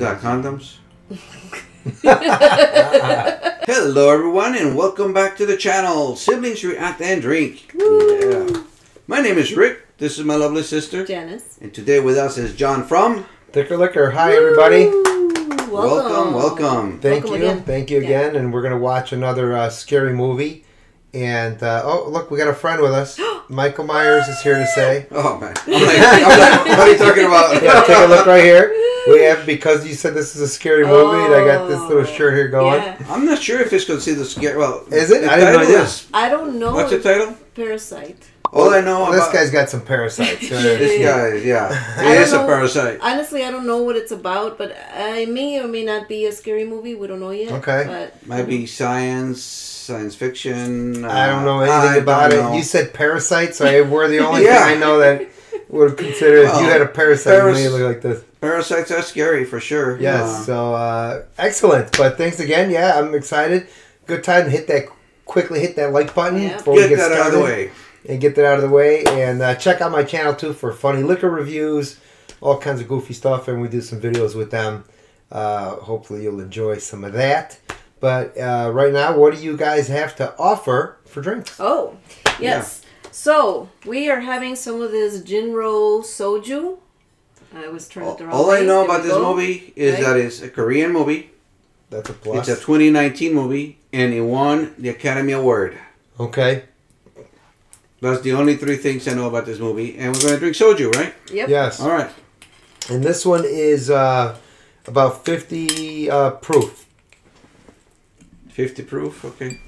That condoms. Hello, everyone, and welcome back to the channel. Siblings react and drink. Yeah. My name is Rick. This is my lovely sister, Janice. and today with us is John from. Thicker Liquor. Hi, everybody. Woo! Welcome, welcome. Thank Welcome you. again. Thank you Yeah. again. And we're going to watch another uh, scary movie. And, uh, oh, look, we got a friend with us. Michael Myers is here to say. Oh man, I'm like, I'm like what are you talking about? Yeah, take a look right here. We have, because you said this is a scary movie, and I got this little Oh, shirt here going. Yeah. I'm not sure if it's considered scary. Well, Is it? The I didn't know this. I don't know. What's the title? Parasite. All I know This about guy's got some parasites. this Uh, guy, yeah, I he is a parasite. Honestly, I don't know what it's about, but uh, it may or may not be a scary movie. We don't know yet. Okay. But Might be science, science fiction. I don't know uh, anything I about it. know. You said parasites, so I, we're the only Yeah. thing I know that would consider if you had a parasite, paras- you may look like this. Parasites are scary for sure. Yes, Uh, so uh, excellent. But thanks again. Yeah, I'm excited. Good time to hit that quickly hit that like button Yeah. before we get get that started out of the way. And get that out of the way. And uh, check out my channel too for funny liquor reviews, all kinds of goofy stuff, and we do some videos with them. Uh, hopefully, you'll enjoy some of that. But uh, right now, what do you guys have to offer for drinks? oh, yes. So we are having some of this Jinro soju. I was turned All, all I know about this go. movie is Right. that it's a Korean movie. That's a plus. It's a 2019 movie, and it won the Academy Award. okay. That's the only three things I know about this movie. And we're going to drink soju, right? Yep. Yes. All right. And this one is uh, about 50 uh, proof. 50 proof. Okay.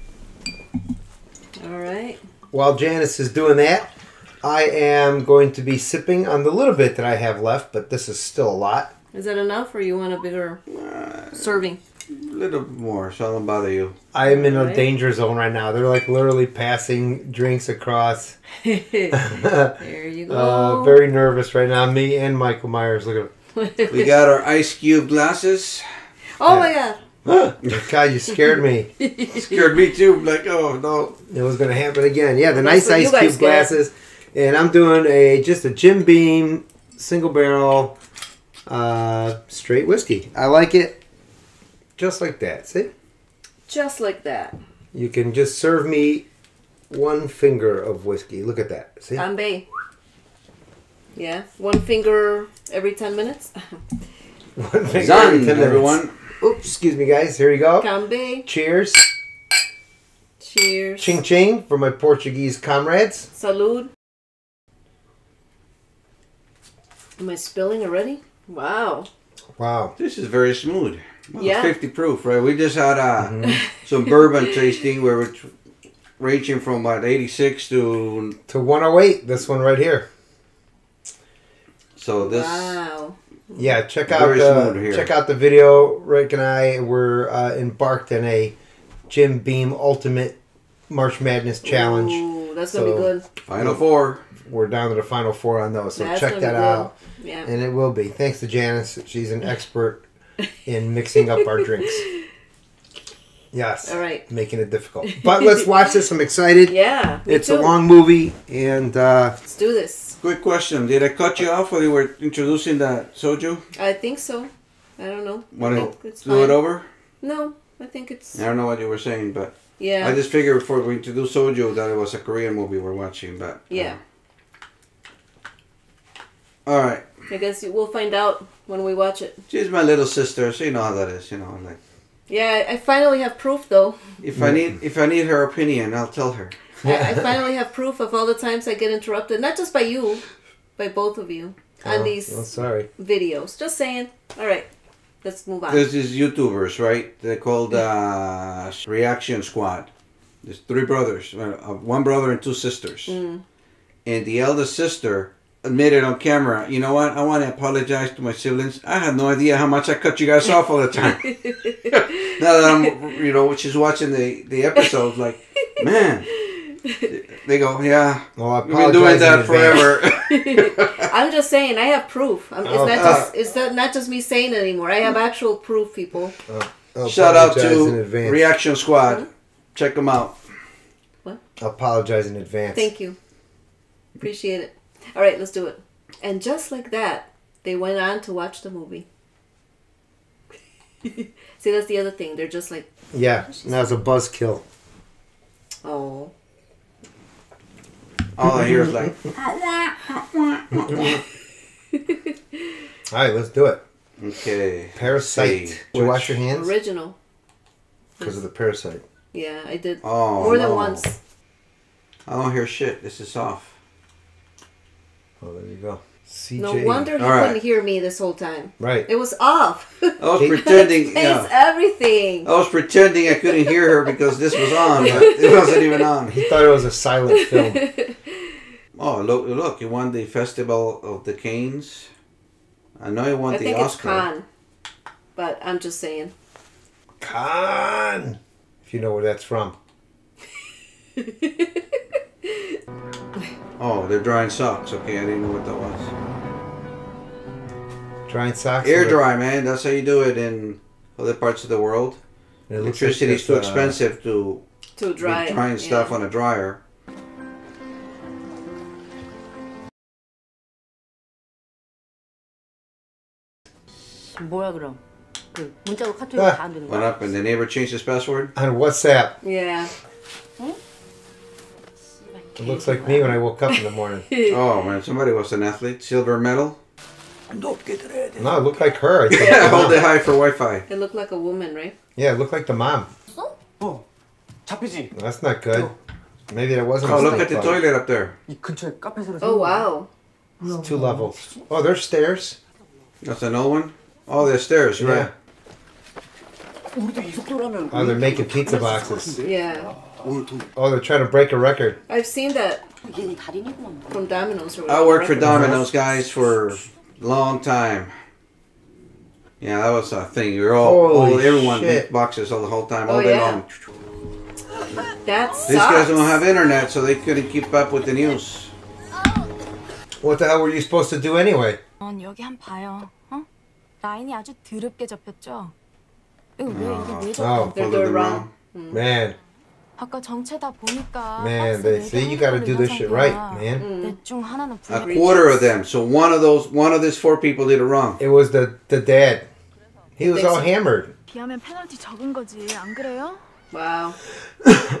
All right. While Janice is doing that, I am going to be sipping on the little bit that I have left, but this is still a lot. Is that enough, or you want a bigger Uh, serving? A little more, so I don't bother you. I am in a danger zone right now. They're like literally passing drinks across. there you go. uh, very nervous right now. Me and Michael Myers. Look at him. We got our ice cube glasses. oh my god. God, you scared me. Scared me too. Like, oh no. It was going to happen again. Yeah, the That's nice ice cube glasses. And I'm doing a just a Jim Beam single barrel uh, straight whiskey. I like it just like that. See? Just like that. You can just serve me one finger of whiskey. Look at that. See? Kanbei. Yeah, one finger every 10 minutes. one finger every 10 minutes. everyone. Oops, excuse me, guys. Here you go. Kanbei. Cheers. Cheers. Ching ching for my Portuguese comrades. Salud. Am I spilling already? Wow. Wow. This is very smooth. Well, Yeah. 50 proof, right? We just had uh, Mm-hmm. some bourbon tasting where it's ranging from about 86 to. To 108, this one right here. So this. Wow. Yeah, check out the here. check out the video. Rick and I were uh, embarked in a Jim Beam Ultimate March Madness Challenge. Ooh, that's gonna So- be good. Final four. We're down to the final four on those, so That's check that good. out. Yeah. And it will be. Thanks to Janice. She's an expert in mixing up our drinks. Yes. All right. Making it difficult. But let's watch this. I'm excited. Yeah. It's too. a long movie, and uh, Let's do this. Quick question. Did I cut you off while you were introducing the soju? I think so. I don't know. Want to do fine. it over? No, I think it's. I don't know what you were saying, but Yeah. I just figured before we introduced soju that it was a Korean movie we're watching. But Yeah. uh, all right. I guess we'll find out when we watch it. She's my little sister, so you know how that is. You know, like Yeah, I I finally have proof though. if I need if I need her opinion, I'll tell her. I, I finally have proof of all the times I get interrupted, not just by you, by both of you, on oh, these oh, sorry. videos. Just saying. All right, let's move on. There's these YouTubers, right? They're called uh, Reaction Squad. There's three brothers, uh, uh, one brother and two sisters. Mm. And the eldest sister admitted on camera, you know what? I want to apologize to my siblings. I had no idea how much I cut you guys off all the time. now that I'm, you know, she's watching the the episodes, like, man. They go, yeah. Well, I We've been doing that forever. I'm just saying, I have proof. I'm, it's Oh, not uh, just it's not, not just me saying it anymore. I have actual proof, people. I'll Shout out to. Reaction Squad. Check them out. I apologize in advance. Thank you. Appreciate it. All right, let's do it. And just like that, they went on to watch the movie. See, that's the other thing. They're just like, Yeah, that was a buzzkill. oh. All I hear is like, All right, let's do it. okay. Parasite. See. Did you wash your hands? Original. Because of the parasite. Yeah, I did Oh, more than once. I don't hear shit. This is off. Oh, there you go. CJ. No wonder he All right. couldn't hear me this whole time. Right. It was off. I was pretending. Face Yeah, everything. I was pretending I couldn't hear her because this was on, but it wasn't even on. He thought it was a silent film. Oh, look! Look! He won the Festival of the Cannes. I know he won I the think it's Oscar. Khan. But I'm just saying. Con. If you know where that's from. Oh, they're drying socks. Okay, I didn't know what that was. Drying socks. Air with- dry, man. That's how you do it in other parts of the world. and it looks like Electricity is it's, too uh, expensive to To dry. be drying stuff yeah. on a dryer. 뭐야 그럼? 그 문자도 카톡도 아. 다 안 되는 What 거야? happened? The neighbor changed his password. On WhatsApp. Yeah. It looks like me when I woke up in the morning. Oh man, somebody was an athlete. Silver medal. No, it looked like her. I think. Yeah, hold it high for Wi-Fi. It looked like a woman, right? Yeah, it looked like the mom. 어 잡히지? That's not good. Maybe that wasn't. Oh, a look snake at the bite. toilet up there. 이 근처에 카페 새로 Oh, wow. It's two levels. Oh, there's stairs. That's an old one. Oh, there's stairs, Yeah. right? 우리도 이 속도라면 Oh, they're making pizza boxes. Yeah. 오늘 돈 Oh, they're trying to break a record. I've seen that 얘는 달인이구만. from Domino's or I whatever. worked for Domino's guys for a long time. Yeah, that was a thing. We were all, Holy all everyone shit. make boxes all the whole time, all Oh, day yeah. long. That These guys sucks. don't have internet, so they couldn't keep up with the news. What the hell were you supposed to do anyway? 넌 여기 한 봐요. 어? 라인이 아주 드럽게 접혔죠? 이거 왜 이게 왜 접혀? Oh, They're Followed doing them wrong. man, 아까 정체다 보니까 man, they 네개 you got to 하는 do this shit right, man. 넷중 하나는 A 불. quarter of them. So one of those, one of these four people did it wrong. It was the the dad. He was all hammered. 비하면 페널티 적은 거지, 안 그래요? Wow.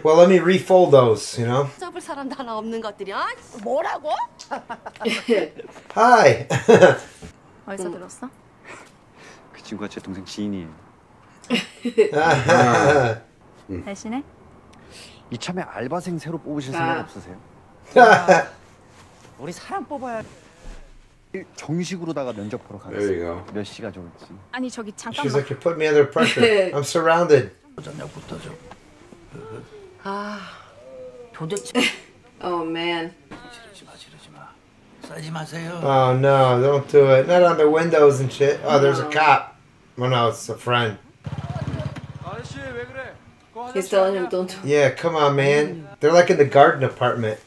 Well, let me refold those. You know. 잡을 사람도 하나 없는 것들이야? 뭐라고? Hi. 어디서 들었어? 그 친구가 제 동생 지인이에요 대신에? 이참에 알바생 새로 뽑으실 아. 생각 없으세요? 우리 사람 뽑아야 정식으로다가 면접 보러 There you 가겠습니다 go. 몇 시가 좋을지 아니 저기 She's 잠깐만. like, you're putting me under pressure. I'm surrounded. 도대체 Oh, man. Oh no, don't do it. Not on the windows and shit. Oh, there's a cop. Oh no, it's a friend. 아저씨 왜 그래? He's telling him don't do Yeah, come on, man. They're like in the garden apartment.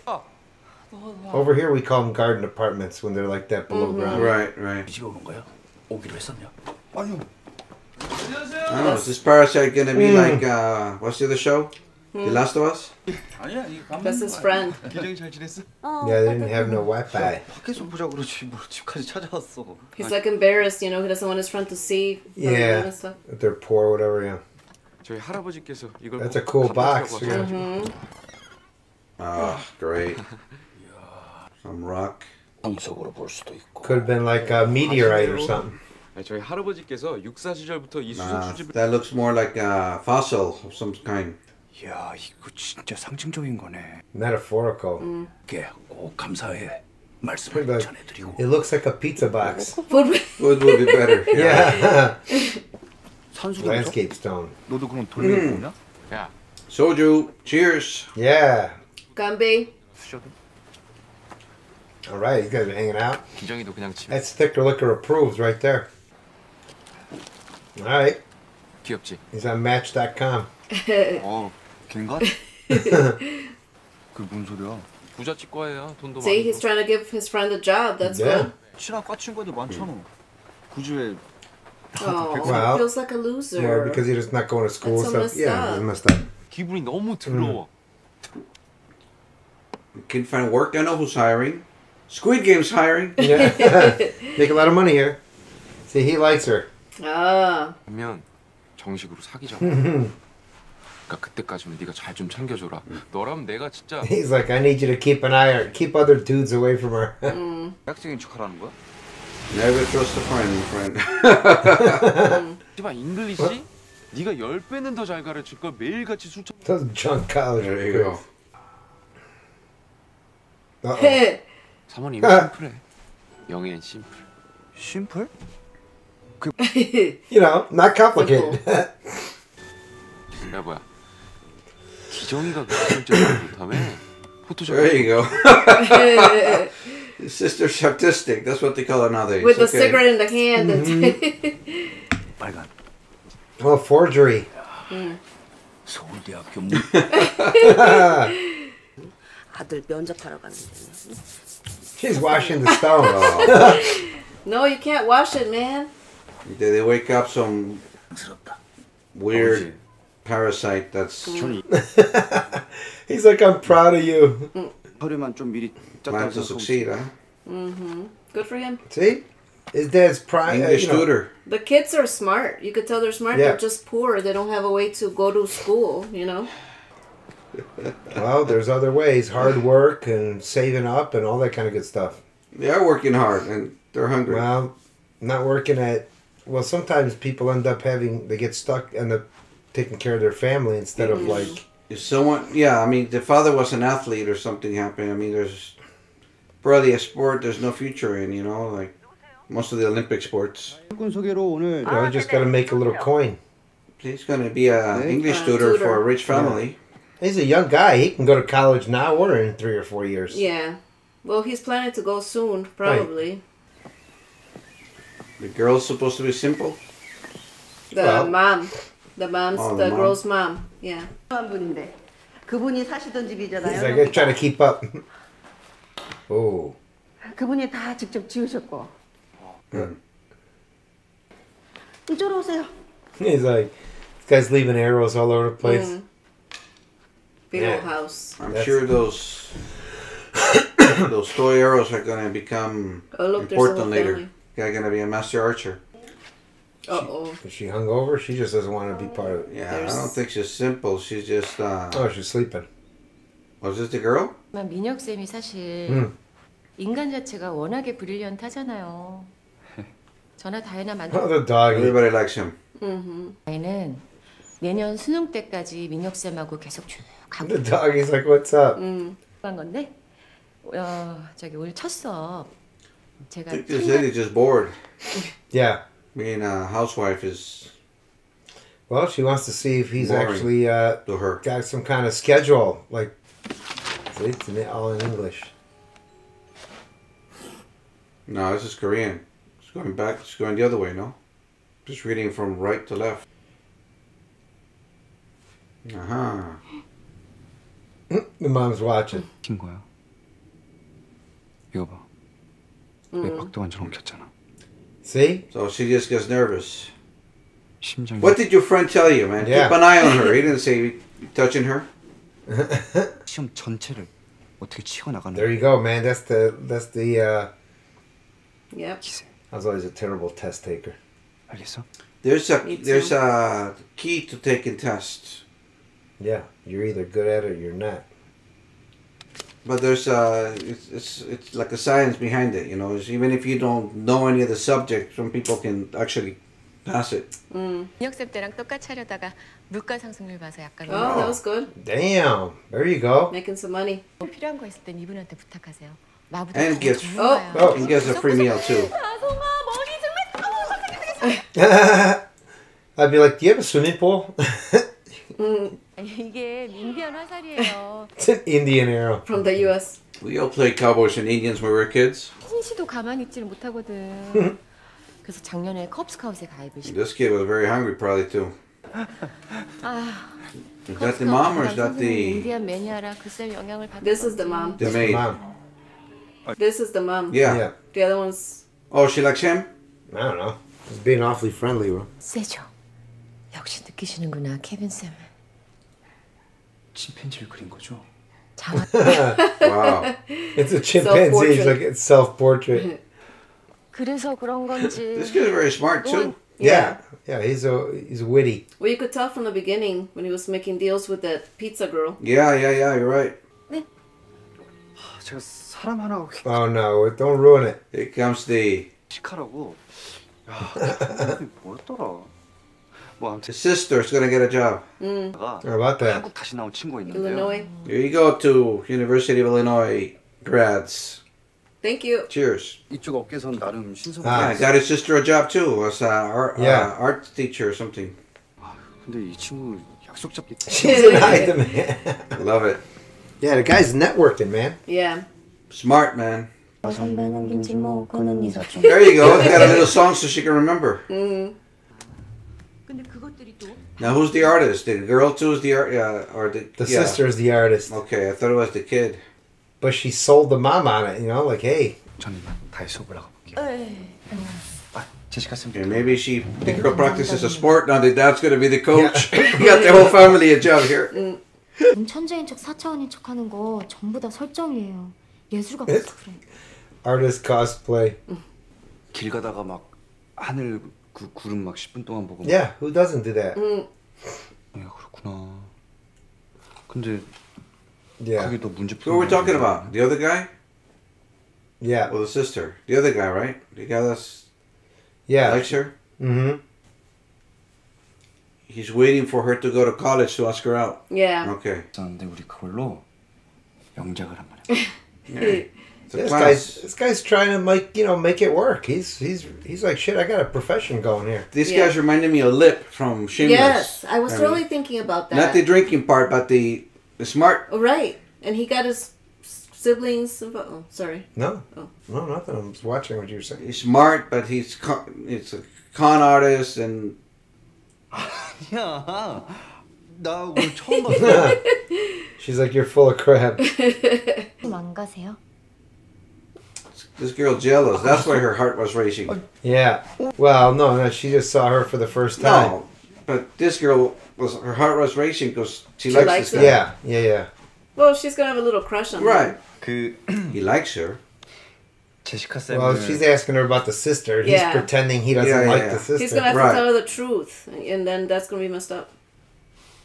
Over here, we call them garden apartments when they're like that below ground. Right, right. 집에 오는 거야? 오기로 했었냐? 아니요 I don't know. Is this parasite gonna be like uh, what's the other show? The Last of Us? 아니야 이 That's his friend. 기정이 잘 지냈어? Yeah, they didn't have no Wi-Fi. 밖에서 보자 그러지 뭘 집까지 찾아왔어 He's like embarrassed, you know, he doesn't want his friend to see. what they're Yeah. doing and stuff. If they're poor, whatever. Yeah, 저희 할아버지께서 이걸 that's a 꼭 cool 갚아주라고 box. 하셔가지고. Yeah. Oh, great. Some rock. 방석으로 볼 수도 있고 Could have been like a meteorite or something. 네, 저희 할아버지께서 육사 시절부터 이 수족 Uh, 수집을 that looks more like a fossil of some kind. 이야 이거 진짜 상징적인 거네 Metaphorical. 이게 꼭 감사해 말씀을 Like, 전해드리고 it looks like a pizza box. Food. Food would be better. Yeah. 산수도 Landscape stone. 너도 그럼 돌멩이 뽑냐? 야 Soju. Cheers. Yeah. Gumby. 수저도? All right, you guys are hanging out. 기정이도 그냥 집 That's thicker liquor approved right there. All right, 귀엽지? he's on Match.com. 어 걘가? 그뭔 소리야 부잣집과예요 돈도 See, 많고 he's trying to give his friend a job. That's Yeah. good. 친한 과 친구들 많잖아 구주에 Oh, Well, he feels like a loser. Well, because he's not going to school. That's so So, messed yeah, up. it's messed up. 기분이 너무 더러워 Can find work. I know who's hiring. Squid Game's hiring. Yeah. Make a lot of money here. See, he likes her. ah, 그러면 정식으로 사귀자고. 그러니까 그때까지는 네가 잘 좀 챙겨줘라. 너라면 내가 진짜 He's like, I need you to keep an eye on, keep other dudes away from her. 대학생인 척하라는 거야? Never trust a friend, friend. 씨발 잉글리시? 네가 열 배는 더 잘 가르칠 걸 매일같이 술 처. Those junk college There you go. Uh-oh. 사모님 심플해. 영애는 심플. 심플? You know, not complicated. 야 뭐야? 기정이가 그렇게 실제로 못하며 포토샵. There you go. Sister's artistic. That's what they call it nowadays. With the Okay. cigarette in the hand. And 빨간 oh, forgery. 서울대학교 아들 면접하러 갔는데 She's washing the stone. no, you can't wash it, man. Did they wake up some weird parasite that's He's like, I'm proud of you. 허리만 좀 미리 planned to 짰다고 succeed, huh? Good for him. See? His dad's prime. Uh, English you know, tutor. The kids are smart. You could tell they're smart. Yeah. They're just poor. They don't have a way to go to school, you know? well, there's other ways. Hard work and saving up and all that kind of good stuff. They are working hard and they're hungry. Well, not working at. Well, sometimes people end up having. They get stuck, end up taking care of their family instead of like. if someone, yeah, I mean, the father was an athlete or something happened, I mean, there's probably a sport there's no future in, you know, like most of the Olympic sports. Yeah, just got to make a little coin. He's going to be an English tutor, tutor, for a rich family. Yeah. He's a young guy. He can go to college now or in three or four years. Yeah. Well, he's planning to go soon, probably. Right. The girl's supposed to be simple? The well, mom. The mom's, Oh, the the mom. girl's mom. Yeah. 한 분인데 그분이 사시던 집이잖아요. He's like, trying to keep up. oh. 그분이 다 직접 지으셨고. Hmm. 이쪽으로 오세요. He's like, this guy's leaving arrows all over the place. Mm. Big Yeah. old house. I'm That's- sure those those toy arrows are going to become Oh, look, there's a important whole later. family. You're going to be a master archer. Uh oh. Is she hungover? She just doesn't want to be part of it. Yeah, There's- I don't think she's simple. She's just. Uh, Oh, she's sleeping. Was this the girl? 민혁 쌤이 사실 음. 인간 자체가 워낙에 브릴리언트하잖아요. 저나 Oh, 만든 the doggy. Everybody likes him. Mm-hmm. 다혜는 내년 수능 때까지 민혁 쌤하고 계속 쭉 가고 The doggy's like, what's up? Mm. 한 건데 어 저기 오늘 첫 수업 I 제가 think this lady's just bored. Yeah. Being a housewife is Well, she wants to see if he's Boring. actually uh, to her. got some kind of schedule. Like, see, it's in- all in English. No, this is Korean. It's going back. It's going the other way. No, just reading from right to left. Uh-huh. The mom's watching. 킨 거야. 이거 봐. 왜 박도환처럼 켰잖아. See? So she just gets nervous. What did your friend tell you, man? Yeah. Keep an eye on her. He didn't say touching her. there you go, man. That's the that's the. Uh... Yep. I was always a terrible test taker. I guess so. There's a there's a key to taking tests. Yeah, you're either good at it or you're not but there's a it's it's, it's like a science behind it. You know, It's even if you don't know any of the subject, some people can actually pass it. Mm. 민혁 쌤 때랑 똑같이 하려다가 물가 상승률 봐서 약간 Oh, that was good. Damn. There you go. Making some money. 뭐 필요한 거 있을 땐 이분한테 부탁하세요. 나보다 And 더 gets- 전문가야. Oh. And gets a free meal too. 아송아 머리 정말 I'd be like, do you have a swimming pool? 아니, 이게 민비한 화살이에요. it's an Indian arrow. From the U.S. We all played cowboys and Indians when we were kids. 혜진 씨도 가만히 있지를 못하거든. 그래서 작년에 컵스카웃에 가입을 시켰어. This kid was very hungry, probably too. 아, Is that the mom or is that the 인디안 매니아라 그쌤 영향을 받은 This is 거지. the mom. the That's the maid? mom. This is the mom. Yeah. Yeah. The other one's. Oh, she likes him. I don't know. He's being awfully friendly, bro. 세죠. 역시 느끼시는구나, 케빈 쌤. 침팬지를 그린 거죠? 장학. Wow. It's a chimpanzee. It's Self-portrait. like it's self-portrait. 그래서 그런 건지. This kid is very smart too. Yeah, yeah, he's a he's witty. Well, you could tell from the beginning when he was making deals with that pizza girl. Yeah, yeah, yeah. You're right. 제가 사람 하나 Oh no, don't ruin it. Here comes the 획식하라고. 야, 그 뭐였더라? 뭐 아무튼 his sister's gonna get a job. Mm. 제가 How about that? 한국 다시 나온 친구가 있는데요. Illinois. Here you go to University of Illinois grads. Thank you. Cheers. 이쪽 업계선 나름 신선. 아. Yeah, got his sister a job too. Was uh, art, Yeah. uh, art teacher or something. 근데 이 친구 약속 잡기. She's an item, man. Love it. Yeah, the guy's networking, man. Yeah. Smart man. 선배는 김치모 그는 이사촌. There you go. Got a little song so she can remember. Mm. 근데 그것들이 또 Now who's the artist? The girl too is the art, yeah, or the The yeah. sister is the artist, Okay, I thought it was the kid. but she sold the mom on it. You know, like, hey, 저는 다시 수업을 하고 볼게요. 아, 제시카 쌤. Okay, maybe she the girl practices a sport. Now the dad's gonna be the coach. you got the whole family a job here. 천재인 척 사차원인 척하는 거 전부 다 설정이에요. 예술 같아서 그래. artist cosplay. 길 가다가 막 하늘 그 구름 막 10분 동안 보고. 막, Yeah, who doesn't do that? Mm. 야, 그렇구나. 근데 Yeah, 그게 더 문제 Who are we talking about? The other guy yeah, or the sister? The other guy, right? The guy that's yeah. likes her. Mm-hmm. He's waiting for her to go to college to ask her out. Yeah. Okay. 있었는데 우리 그걸로 영작을 한번 해. Yeah. It's a This class. guy's this guy's trying to make you know make it work. He's he's he's like shit. I got a profession going here. These Yeah. guys reminded me of Lip from Shameless. Yes, I was I totally mean, thinking about that. Not the drinking part, but the the smart. oh, right. And he got his s- siblings. invo- Oh, sorry. No, Oh. no, nothing. I'm just watching what you're saying. He's smart, but he's con, it's a con artist, and 야, 나 오늘 처음 봤어. She's like, you're full of crap. 안 가세요? This girl jealous. That's why her heart was racing. Yeah. Well, no, no. She just saw her for the first time. No, but this girl was her heart was racing because she, she likes, likes this guy. Yeah, yeah, yeah. Well, she's gonna have a little crush on right. him. Right. he likes her. Well, she's asking her about the sister. He's pretending he doesn't yeah, yeah, like the sister. He's gonna have right. to tell her the truth, and then that's gonna be messed up.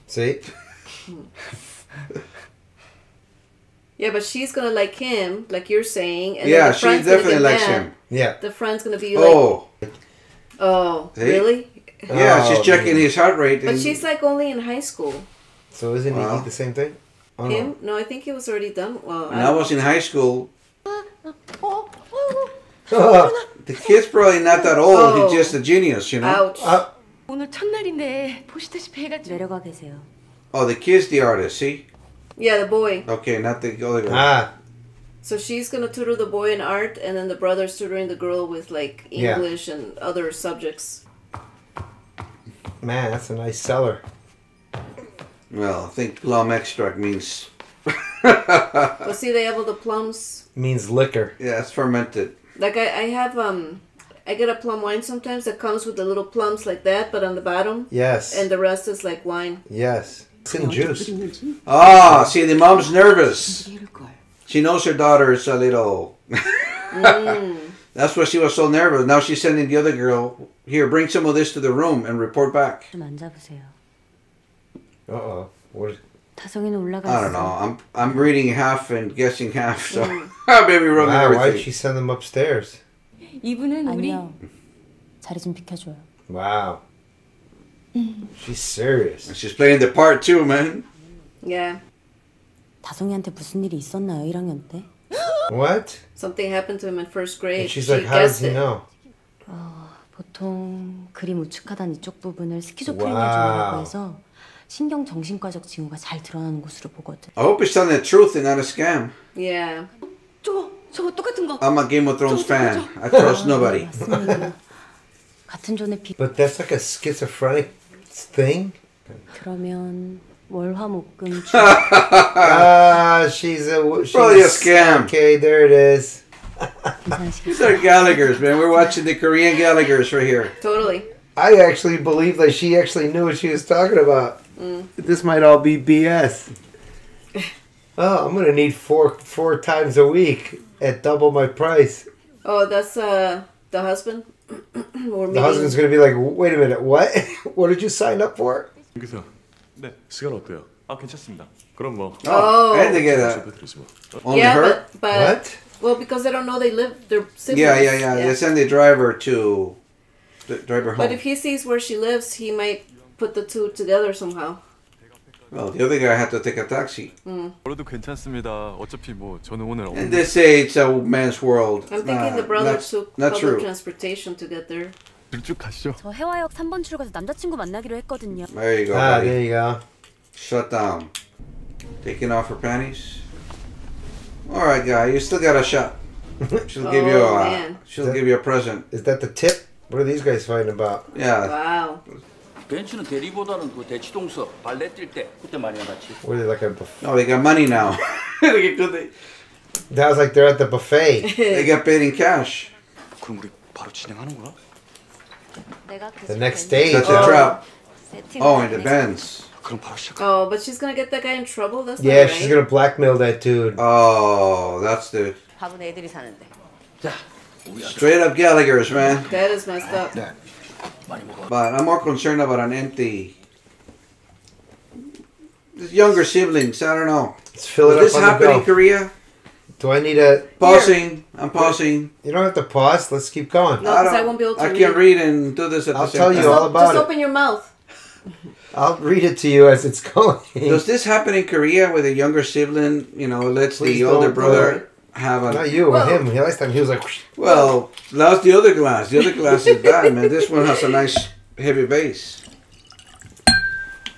See. Yeah, but she's gonna like him, like you're saying. And yeah, the she definitely likes him. Yeah. The friend's gonna be oh. like, oh, oh, See? really? Yeah, oh, she's checking man. his heart rate. But she's like only in high school. So isn't he the same thing? Oh, him? No. no, I think he was already done. Well, when I, I was in high school. the kid's probably not that old. Oh. He's just a genius, you know. Ouch. Uh, oh, the kid's the artist. See yeah, the boy. Okay, not the other guy. ah, So she's gonna tutor the boy in art, and then the brother's tutoring the girl with like Yeah. English and other subjects. man, that's a nice cellar. Well, I think plum extract means But see, they have all the plums. Means liquor. yeah, it's fermented. Like I, I have um, I get a plum wine sometimes that comes with the little plums like that, but on the bottom, Yes. and the rest is like wine. yes. It's in juice. Ah, see, the mom's nervous. She knows her daughter is a little. That's why she was so nervous. Now she's sending the other girl here. Bring some of this to the room and report back. 좀 앉아보세요. Uh oh. What? 다성이는 올라가 I don't 있어. know. I'm I'm reading half and guessing half, so I may be wrong in Wow, why'd everything. she send them upstairs? 이분은 우리 아니요. 자리 좀 비켜줘요. Wow. She's serious. And she's playing the part too, man. Yeah, 다성이한테 무슨 일이 있었나요? 1학년 때? What? something happened to him in first grade. And she's she like, how does guessed he it. know? 보통 그림 우측하단 이쪽 부분을 스키조프레니아 와우. 증후라고 해서 신경 정신과적 징후가 잘 드러나는 곳으로 보거든. I hope he's telling the truth and not a scam. Yeah, 저거 저거 똑같은 거 I'm a Game of Thrones fan. I trust nobody. 맞습니다. 같은 존의 비 But that's like a schizophrenic thing? 그러면 월화목금 주 Ah, she's a. She's, Probably a scam. Okay, there it is. 괜찮으시겠어요? These are Gallagher's, man. We're watching the Korean Gallagher's right here. totally. I actually believe that she actually knew what she was talking about. This might all be BS. Oh, I'm gonna need four four times a week at double my price. Oh, that's uh the husband. or The maybe husband's gonna be like, wait a minute, what? what did you sign up for? 여기서 네 시간 어때요? 아 괜찮습니다. 그럼 뭐 Oh, and they get a 접해드리지 뭐. only yeah, her. but, but What? well, because they don't know they live. They're siblings. Yeah, yeah, yeah. They send the driver to the driver But home. if he sees where she lives, he might put the two together somehow. well, the other guy had to take a taxi. 그래도 괜찮습니다. 어차피 뭐 저는 오늘 And they say it's a man's world. I'm thinking Nah, the brother that's took not public true. transportation to get there. 쭉 가시죠. 저 해화역 3번 출구에서 남자친구 만나기로 했거든요. There you go, Ah, buddy. there you go. Shut down. Taking off her panties. All right, guy. You still got a shot. She'll give you Oh, a. man. She'll That- give you a present. Is that the tip? What are these guys fighting about? Yeah. Wow. 벤츠는 대리보다는 그 대치동석 발레 뛸 때 그때 많이 해봤지. What are they like a buff- Oh, they got money now. they, get- they- That was like they're at the buffet. they got paid in cash. 그럼 우리 바로 진행하는 거야? 내가 그 The next stage. That's a huh? trap. 세팅. Oh, in the Benz. 그럼 바로 시작. Oh, but she's gonna get that guy in trouble. That's Yeah, not right. she's gonna blackmail that dude. Oh, that's the 밥은 애들이 사는데. straight up Gallagher's, man. That is messed up. But I'm more concerned about an empty. This younger siblings, I don't know. Let's fill Will it this up on happen in. Korea? Do I need a? Pausing. I'm pausing. You don't have to pause. Let's keep going. No, I, because I don't- won't be able to I read. can't read and do this at I'll the same tell time. you all Just, about just it. open your mouth. I'll read it to you as it's going. Does this happen in Korea with a younger sibling? You know, lets Please the older don't brother have a. Not you, Well- him. Last time he was like, Well, that's the other glass. The other glass is bad, man. This one has a nice heavy base.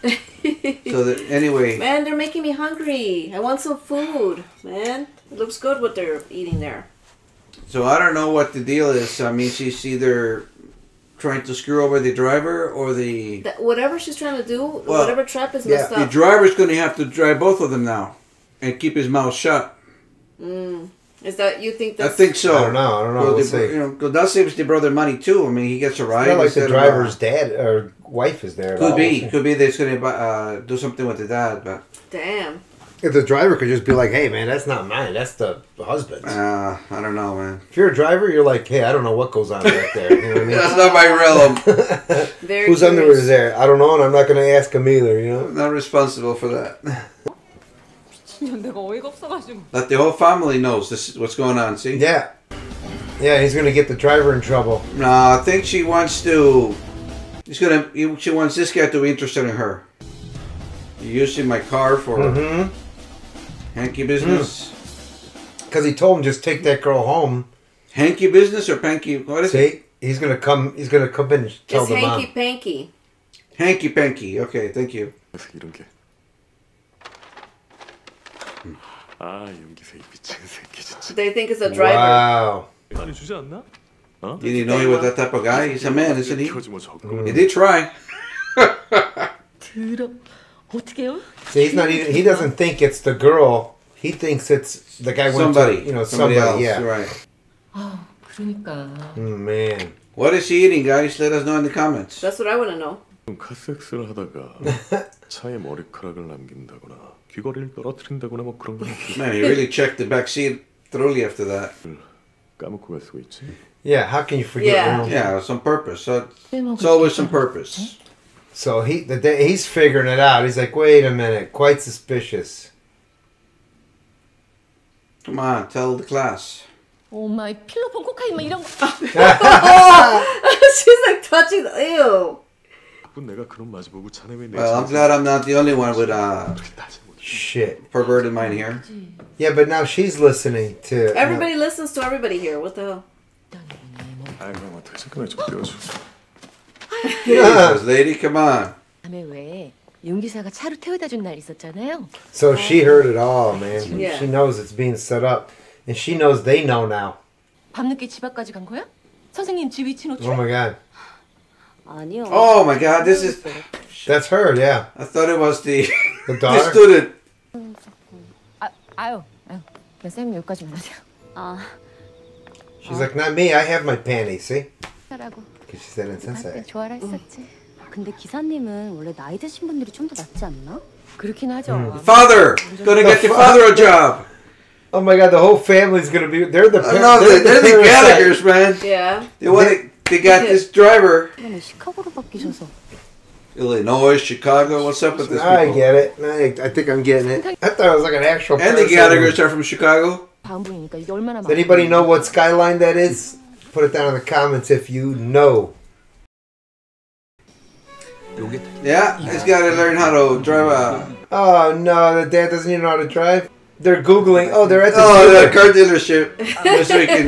so that anyway, Man, they're making me hungry. I want some food, man. It looks good what they're eating there. so I don't know what the deal is. I mean, she's either trying to screw over the driver or the That, whatever she's trying to do, Well, whatever trap is yeah, messed the driver's going to have to drive both of them now and keep his mouth shut. Mm. Is that you think I think so. I don't know. I don't know. Well, We'll the, see. you know, 'cause that saves the brother money too. I mean, he gets a It's ride. not like the instead of, uh, driver's dad or wife is there. Could all. be, could be. That's going to uh, do something with the dad, but Damn. If the driver could just be like, "Hey, man, that's not mine. That's the husband's." uh, I don't know, man. If you're a driver, you're like, "Hey, I don't know what goes on back there." You know what I mean? That's not my realm. Who's Whose curious. underwear is there? I don't know, and I'm not going to ask him either. You know. I'm not responsible for that. 내가 어이가 없어가지고. That the whole family knows this is what's going on. See? Yeah. Yeah, he's going to get the driver in trouble. No, I think she wants to. She's gonna. he- She wants this guy to be interested in her. You're using my car for Mm-hmm. hanky business. Because he told him just take that girl home. Hanky business or panky? What is it? See, he's going to come. He's going to come in and tell It's the hanky mom. panky. Hanky panky. Okay, thank you. 이런 게. 아 연기세 이 미친 새끼 진짜. They think it's a driver. Wow. 많이 주지 않나? 어? Did you know he was that type of guy? He's a man, isn't he? 켜지 뭐 적금. He did try. 들어. 어떻게요? See, he's not even. He doesn't think it's the girl. He thinks it's the guy went Somebody. to, you know, somebody, somebody. else. yeah. Right. 아, 그러니까. Mm, man. What is he eating, guys? Let us know in the comments. That's what I want to know. 카섹스를 하다가 차에 머리카락을 남긴다거나 귀걸이를 떨어뜨린다거나 뭐 그런 건 Man, he really checked the back seat thoroughly after that. 까먹고 갈 수가 있지. Yeah. How can you forget? Yeah. Real? Yeah, some purpose. So it's always some purpose. So he the day he's figuring it out. He's like, wait a minute, quite suspicious. Come on, tell the class. 오마이 필로폰 코카인 막 이런 거. She's like touching. Ew. 그건 내가 그런 마주 보고 자네 왜내 Well, I'm glad I'm not the only one with a Shit. perverted mind here. Yeah, but now she's listening to. Everybody listens to everybody here. What the hell? 아이 그럼 어떻게 잠깐만 좀 떼어줘. Jesus, lady, come on. 다음에 왜 용기사가 차로 태워다 준 날 있었잖아요. So she heard it all, man. Yeah. She knows it's being set up, and she knows they know now. 밤늦게 집 앞까지 간 거야? 선생님 집 위치 노출? Oh my god. 아니요. Oh my God, this is. That's her, yeah. I thought it was the The the daughter. student. 아, 아유, 아유. 그냥 쌤 여기까지만 하세요. 아, She's like, not me. I have my panties. See? 하라고. Because she said insensitive. 좋아라 했었지. 근데 기사님은 원래 나이 드신 분들이 좀 더 낫지 않나? 그렇긴 하죠. 음. Father, gonna get the father a job. Oh my god, the whole family's gonna be. They're the. I know, they're, they're the parasite. Gallagher's, man. Yeah. They want to they got this driver. Illinois, Chicago. What's up with this? I get it. I, I think I'm getting it. I thought it was like an actual. And the Gallagher's are from Chicago. Does anybody know what skyline that is? Put it down in the comments if you know. Yeah, he's got to learn how to drive a. Oh no, the dad doesn't even know how to drive. They're googling. Oh, they're at the, Oh, the car dealership, just so he can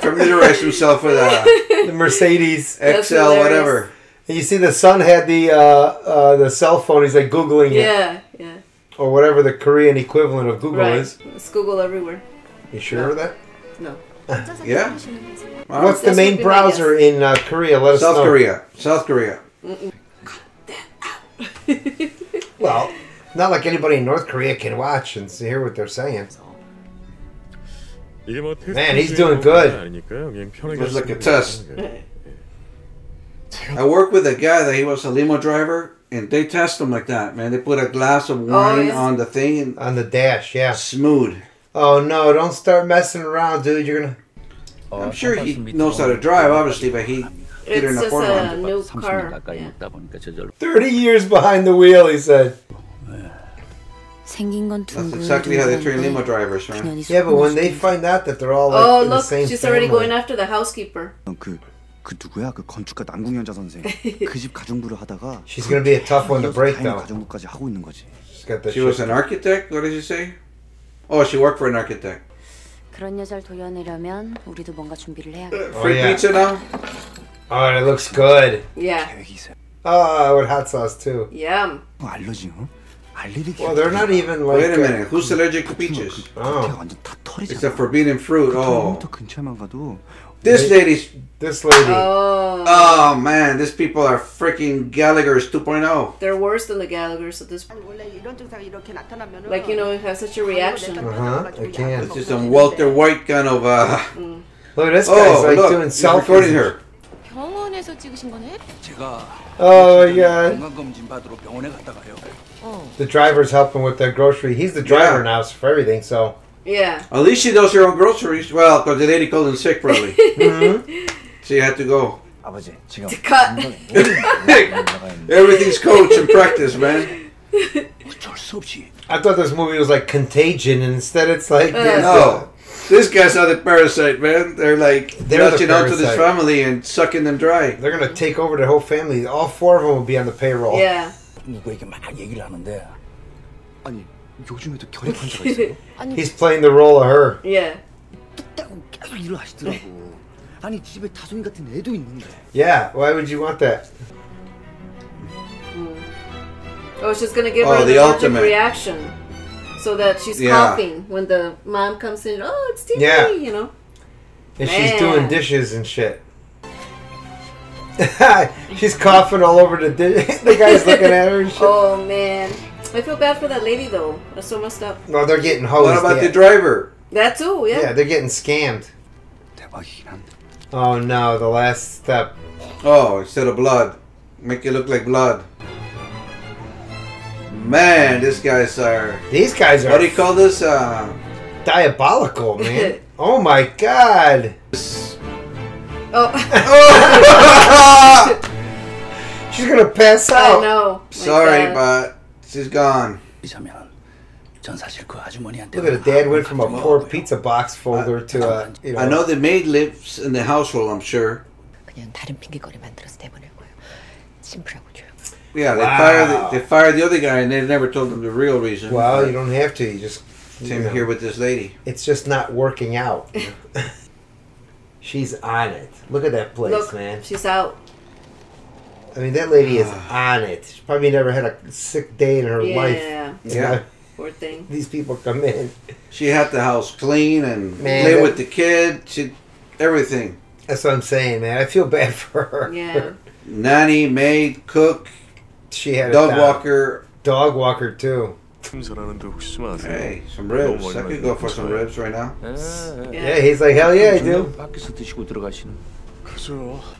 familiarize himself with a the Mercedes That's XL, hilarious. whatever. And you see the son had the uh, uh, the cell phone. He's like googling it Yeah, yeah. or whatever the Korean equivalent of Google right. is. It's Google everywhere. You sure of that? No. Yeah. Wow. What's the main would be browser in uh, Korea? Let us South know. Korea. South Korea. Well, not like anybody in North Korea can watch and hear what they're saying. Man, he's doing good. Looks like a test. I work with a guy that he was a limo driver, and they test him like that, man. They put a glass of oh, wine oh, on the thing. on the dash, yeah. Smooth. Oh, no, don't start messing around, dude. You're going to... I'm sure he knows how to drive, obviously, but he it's just a new car. Yeah. 30 years behind the wheel, he said. 생긴 건 That's exactly how they train limo 둥글둥글한데 drivers, man. 그년이 Yeah, but when 속는 they 수도 find out that they're all like Oh, in the look, same she's already family. going after the housekeeper. 그, 그 누구야? 그 건축가 남궁현자 선생. 그 집 가정부를 하다가 She's gonna be a tough one to break, 다행히 though. 가정부까지 하고 있는 거지. She's got the She was an architect? What did you say? Oh, she worked for an architect. 그런 여자를 도려내려면 우리도 뭔가 준비를 해야겠다. Oh, Free yeah. pizza now? Oh, and it looks good. Yeah. 계획이 있어요. Oh, with hot sauce too. Yum. 뭐 알러지, 어? Well, they're not even like. Wait a uh, minute. Who's allergic to peaches? Oh. It's a forbidden fruit. Oh. This lady's. This lady. Oh. oh man, these people are freaking Gallagher's 2.0. They're worse than the Gallagher's at this point. Like, you know, it has such a reaction. Uh huh. I can. It's just some Walter White kind of. Uh... Mm. Look at this guy. oh, like look, doing self recording her. Oh, yeah. Oh. The driver's helping with the grocery. He's the driver yeah. now for everything, so. Yeah. At least she does her own groceries. Well, because the lady called in sick, probably. mm-hmm. She had to go. To cut. Everything's coach and practice, man. I thought this movie was like Contagion, and instead it's like. Uh, this, uh, no. Guys not a parasite, man. They're like they're nudging the onto this family and sucking them dry. They're going to take over the whole family. All four of them will be on the payroll. Yeah. 누구에게 막 얘기를 하는데 아니 요즘에도 결핵 환자가 있어요. 아니 He's playing the role of her. Yeah. 뚝딱하고 계속 일을 하시더라고. 아니 집에 다솜이 같은 애도 있는데. Yeah. Why would you want that? Oh, she's gonna give Oh, her the the allergic ultimate. reaction. So that she's Yeah. coughing when the mom comes in. Oh, it's Timmy, Yeah. you know. And she's Man. doing dishes and shit. She's coughing all over the dish. the guy's looking at her. Oh man, I feel bad for that lady though. That's so messed up. No, they're getting hosed. What about the driver? That too. Yeah. Yeah, they're getting scammed. Oh no, the last step. Oh, instead of blood, make it look like blood. Man, these guys are. These guys are. What do you call this? Uh, diabolical, man. oh my god. Oh. she's gonna pass out. I know. Sorry, God. but she's gone. Look at a Dad went from a poor pizza box folder I, to uh, a. You know. I know the maid lives in the household. I'm sure. Yeah, they wow. fired the, they fired the other guy, and they never told them the real reason. Well, you don't have to. You just came you know, here with this lady. It's just not working out. She's on it. Look at that place, Look, man. she's out. I mean, that lady is ah. on it. She probably never had a sick day in her life. Yeah. You Yeah. Poor thing. these people come in. She had the house clean and Man, play that- with the kid. She everything. That's what I'm saying, man. I feel bad for her. Yeah. Nanny, maid, cook, She had a dog walker. Dog walker too. Hey, some ribs. I could go for some ribs right now. Yeah, he's like, hell yeah, I do.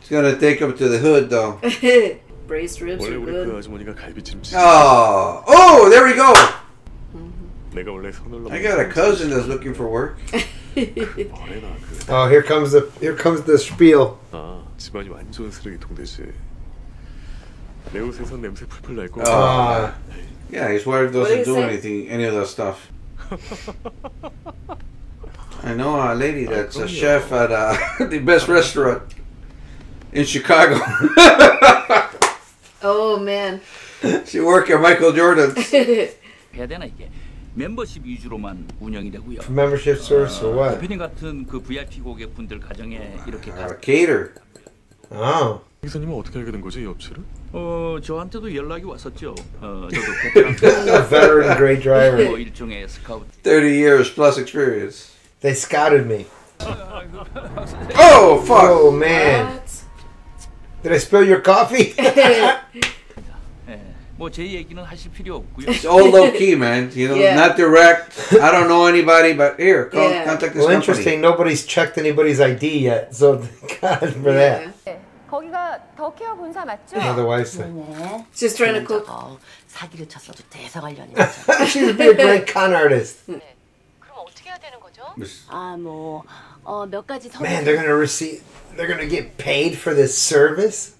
It's gonna take him to the hood, though. Braised ribs are good. Oh, oh, there we go. Mm-hmm. I got a cousin that's looking for work. oh, here comes the here comes the spiel. 집안이 완전 쓰레기통 대신 내 옷에서 냄새 풀풀 날 거. Ah. Yeah, his wife What do doesn't you do say? anything, any of that stuff. I know a lady that's a chef at uh, the best restaurant in Chicago. Oh man. she worked at Michael Jordan's. 해야 되나 이게 멤버십 위주로만 운영이 되고요. Membership service or what? 대표님 같은 그 VIP 고객분들 가정에 이렇게 가, Uh, cater. Oh. 기사님은 어떻게 알게 된 거지 이 업체를? 어 저한테도 연락이 왔었죠. 어 저도 A 베테랑 veteran great driver. 뭐 일종의 스카우트. 30 years plus experience. They scouted me. Oh, fuck! Oh man. Did I spill your coffee? 예, 뭐제 얘기는 하실 필요 없고요. It's all low key, man. You know, Yeah. not direct. I don't know anybody, but here, call, Yeah. contact this well, company. interesting. Nobody's checked anybody's ID yet, so thank God for that. 거기가 더 케어 본사 맞죠? How the wife said. 네. She's trying to cook. 저거 사기를 쳤어도 대사관련이 She's be a great con artist. 그럼 어떻게 해야 되는 거죠? 아뭐 어, 몇 가지 선 Man, they're gonna receive. They're gonna get paid for this service.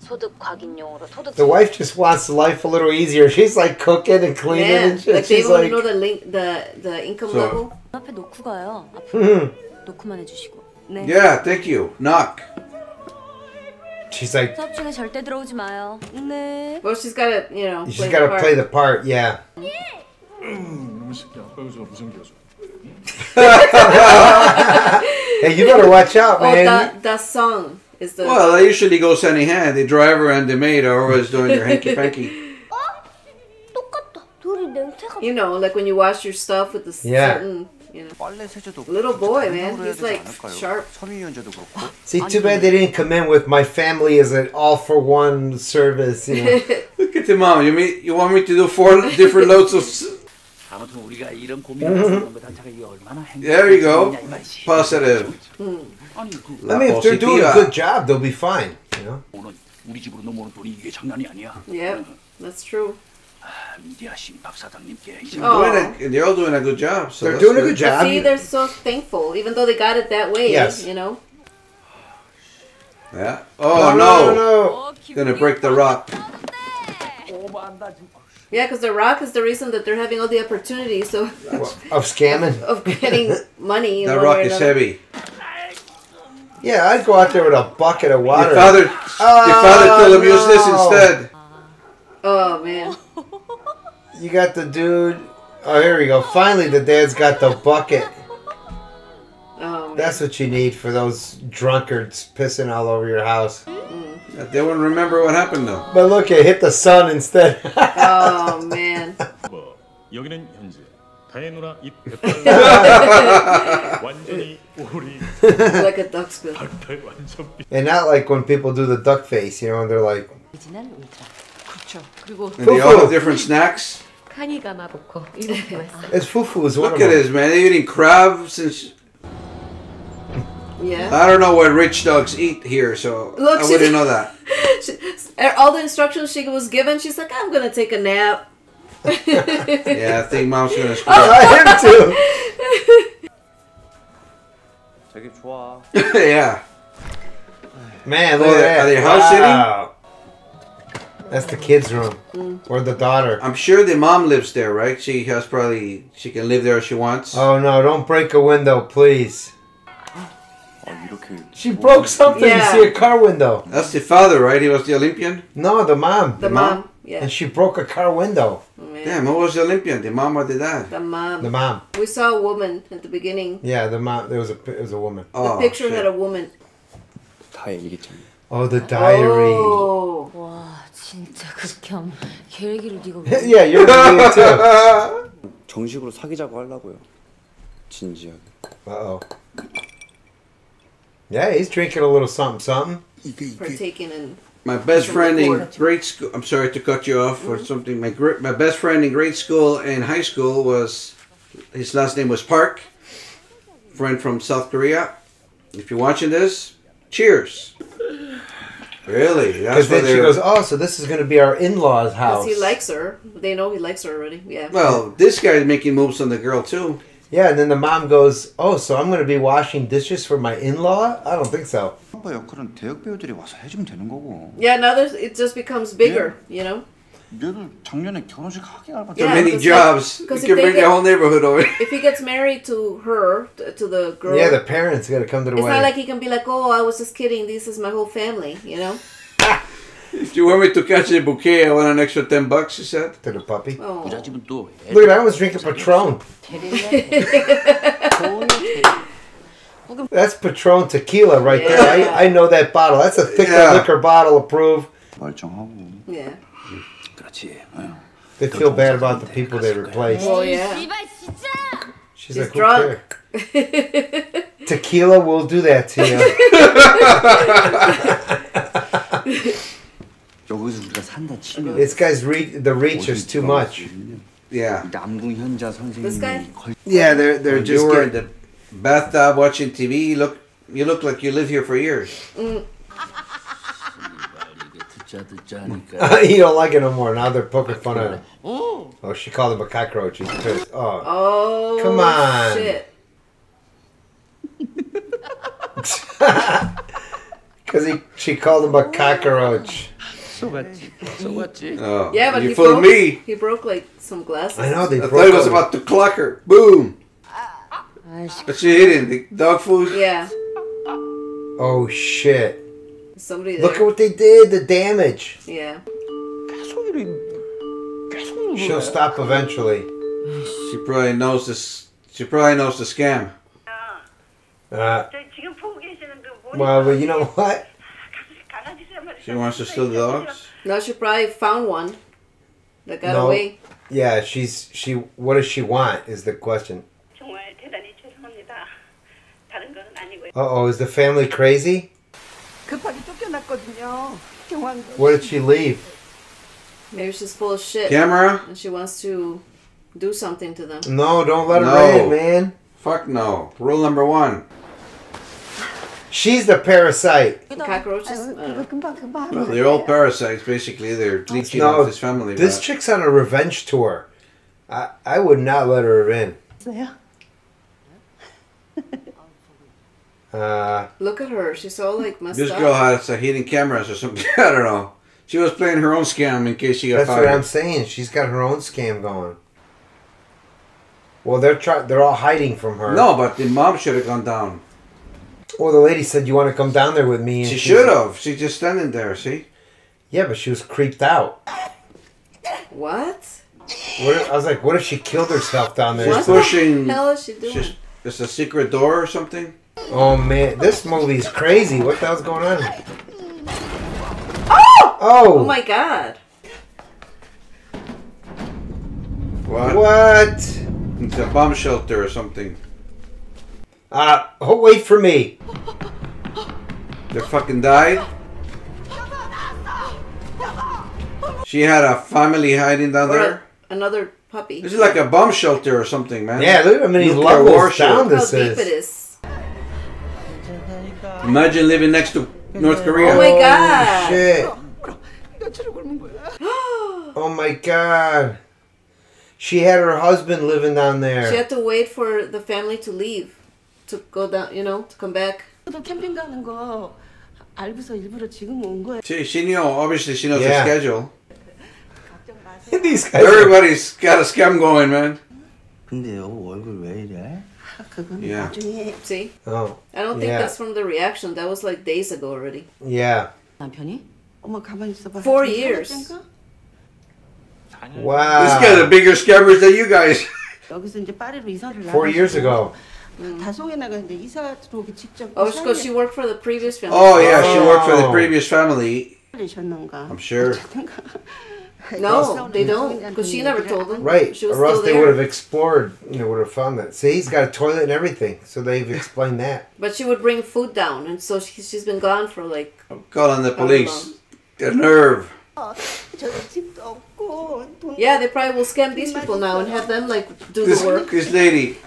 소득 확인용으로 소득 The wife just wants life a little easier. She's like cooking and cleaning Yeah. and shit. Like they She's want to like, know the link, the the income So- level. 앞에 놓고 가요. Mhm. 놓고만 해주시고. 네. Yeah, thank you. Knock. she's like, 수업 중에 절대 들어오지 마요. 네. Well, she's gotta, you know, she's play gotta the part. play the part. Yeah. 너무 새끼 아빠 요즘 무전기여줘. Hey, you better watch out, Oh, man. that that song is the. Well, they usually go hand in hand. The driver and the maid are always doing their hanky panky. 똑같다. 둘이 냄새가. you know, like when you wash your stuff with the s- Yeah. certain, you know. 빨래 세제도 Little boy, man. 해야 He's 되지 like 않을까요? sharp. 섬유유연제도 그렇고 See, too bad they didn't come in with my family is an all for one service. You know. Look at the mom. You mean you want me to do four different loads of? s- 아무튼 우리가 이런 고민을 하는 것 자체가 이게 얼마나 행복한 There you go. 일이냐 이 말이지. Positive. 아니 그 I mean, if they're doing a positiva. good job, they'll be fine. You know. 오는 우리 집으로 넘어오는 돈이 이게 장난이 아니야. Yeah, that's true. Oh. doing a, they're all doing a good job. So they're doing a good job. See, they're so thankful, even though they got it that way. Yes. you know. Yeah. Oh no! no. no, no. Gonna break the rock. Yeah, because the rock is the reason that they're having all the opportunities. So well, of scamming, of, getting money. that rock is heavy. Yeah, I'd go out there with a bucket of water. Your father, oh, your father told him use this instead. Oh man. You got the dude. Oh, here we go. Finally, the dad's got the bucket. Oh man. That's what you need for those drunkards pissing all over your house. They won't remember what happened though. But look, it hit the sun instead. Oh man. 뭐 여기는 현재 다혜누나 입 백발 완전히 오리 like a duck's bill. 닭달 완전 삐. and not like when people do the duck face, you know, and they're like, 오리지널 울트라. 그렇죠. 그리고 And they all have different snacks. It's fufu. It's Look at this, man. They're eating crabs and. Sh- yeah. I don't know what rich dogs eat here, so Look, I she, wouldn't know that. She, er, all the instructions she was given, she's like, "I'm gonna take a nap." yeah, I think mom's gonna screw. I am too. Take a yeah. Man, look oh, at that. Are they house wow. sitting? That's the kids' room, mm. or the daughter. I'm sure the mom lives there, right? She has probably she can live there if she wants. Oh no! Don't break a window, please. She broke something. Yeah. You see a car window. That's the father, right? He was the Olympian. No, the mom. The, the mom. mom. Yeah. And she broke a car window. Yeah. Damn, who was the Olympian? The mom or the dad? The mom. The mom. We saw a woman at the beginning. Yeah, the mom. There was a it was a woman. Oh, the picture shit. had a woman. Oh, the diary. Oh, what? 진짜 극혐. 계획이를 네가 왜? yeah, you're gonna do it too. 정식으로 사귀자고 하려고요 진지하게 Uh oh. Yeah, he's drinking a little something, something. Partaking in. My best Some friend in liqueur. grade school. I'm sorry to cut you off or something. My gr- my best friend in grade school and high school was his last name was Park. Friend from South Korea. If you're watching this, cheers. Really? Because then she goes, "Oh, so this is going to be our in-laws' house." Because he likes her. They know he likes her already. Yeah. Well, this guy's making moves on the girl too. Yeah, and then the mom goes, "Oh, so I'm going to be washing dishes for my in-law? I don't think so." Yeah, now it just becomes bigger, yeah. you know. 얘들 작년에 결혼식 하게 알바. Too many because jobs. because you if can they bring get- the whole neighborhood over. If he gets married to her, t- to the girl, Yeah, the parents got to come to the it's wedding. not like he can be like, oh, I was just kidding. This is my whole family, you know? If you want me to catch a bouquet, I want an extra ten bucks. She said to the puppy. Oh. 부잣집은 또 Look at that, I was drinking Patron. That's Patron tequila right there. I, I know that bottle. That's a thicker Yeah. liquor bottle approved. 멀쩡하고. Yeah. 그렇지. 어. They feel bad about the people they replaced. Oh, yeah. She's He's like, who drunk. cares? Tequila will do that to you. 여기서 우리가 산다 치면. this guy's re- the reach is too much. Yeah. 남궁 현자 This guy? 선생님이 걸. Yeah, they're they're When just you were in getting, the bathtub watching TV. You look, you look like you live here for years. Mm. Johnny you don't like it no more. Now they're poking fun at him. Mm. Oh, she called him a cockroach. He's pissed. Oh, oh come on. Shit. Because he, she called him a cockroach. So what? So what? Oh, yeah, but you he fooled broke, me. He broke like some glasses. I know they. I broke thought he was about to cluck her. Boom. Ah. But she hit him. The dog food. Yeah. Oh shit somebody. There. Look at what they did. The damage. Yeah. She'll stop eventually. She probably knows this. She probably knows the scam. Uh, well, but you know what? She wants to steal the dogs. No, she probably found one that got no. away. Yeah, she's she. What does she want? Is the question. Uh oh, is the family crazy? 급하게 쫓겨났거든요. 경황. Where did she leave? Maybe she's full of shit. Camera? And she wants to do something to them. No, don't let her No. in, man. Fuck no. Rule number one. She's the parasite. The cockroaches? I don't know. Well, they're all parasites. Basically, they're leeching No, off this family. this but- chick's on a revenge tour. I I would not let her in. Uh, Look at her. She's all like messed This up. girl has a hidden cameras or something. I don't know. She was playing her own scam in case she got that's fired. what I'm saying. She's got her own scam going. Well, they're try- They're all hiding from her. No, but the mom should have gone down. Well, the lady said, "You want to come down there with me?" and She should have. She's just standing there. See? Yeah, but she was creeped out. What? What if, I was like, "What if she killed herself down there?" She's pushing. The hell is she doing? She's, it's a secret door or something. Oh man, this movie's crazy. What the hell's going on? Oh! Oh! Oh my god. What? What? It's a bomb shelter or something. Uh, oh, wait for me. They fucking died. She had a family hiding down Or there. a- another puppy. This is like a bomb shelter or something, man. Yeah, look how many Nuclear levels warship. down How this deep is. it is. Imagine living next to North Korea. Oh my god. Shit. Oh my god. She had her husband living down there. She had to wait for the family to leave. To go down, you know, to come back. 또 캠핑 가는 거 알고서 일부러 지금 온 거예요. She, she knew, obviously, she knows Yeah. the schedule. These guys. are- Everybody's got a scam going, man. 근데 여보 얼굴 왜 이래? 그건 Yeah. 나중에 See? Oh. I don't think Yeah. that's from the reaction. That was like days ago already. Yeah. 남편이 어머 가만히 있어봐. Four 지금 years. 사흘째인가? Wow. This guy's a bigger scammers than you guys. 여기서 이제 파리로 이사를 Four years ago. 다송에 나가는데 이사 들어오기 직접 Oh, because she worked for the previous family. Oh, yeah, she worked for the Oh. previous family. 셨는가 I'm sure. No, they don't, because she never told them. Right, she was or else still they would have explored. You know, would have found that. See, he's got a toilet and everything, so they've explained that. But she would bring food down, and so she, she's been gone for like. Oh, I'm calling the police. The nerve. Yeah, they probably will scam these people now and have them like do this, the work. This lady.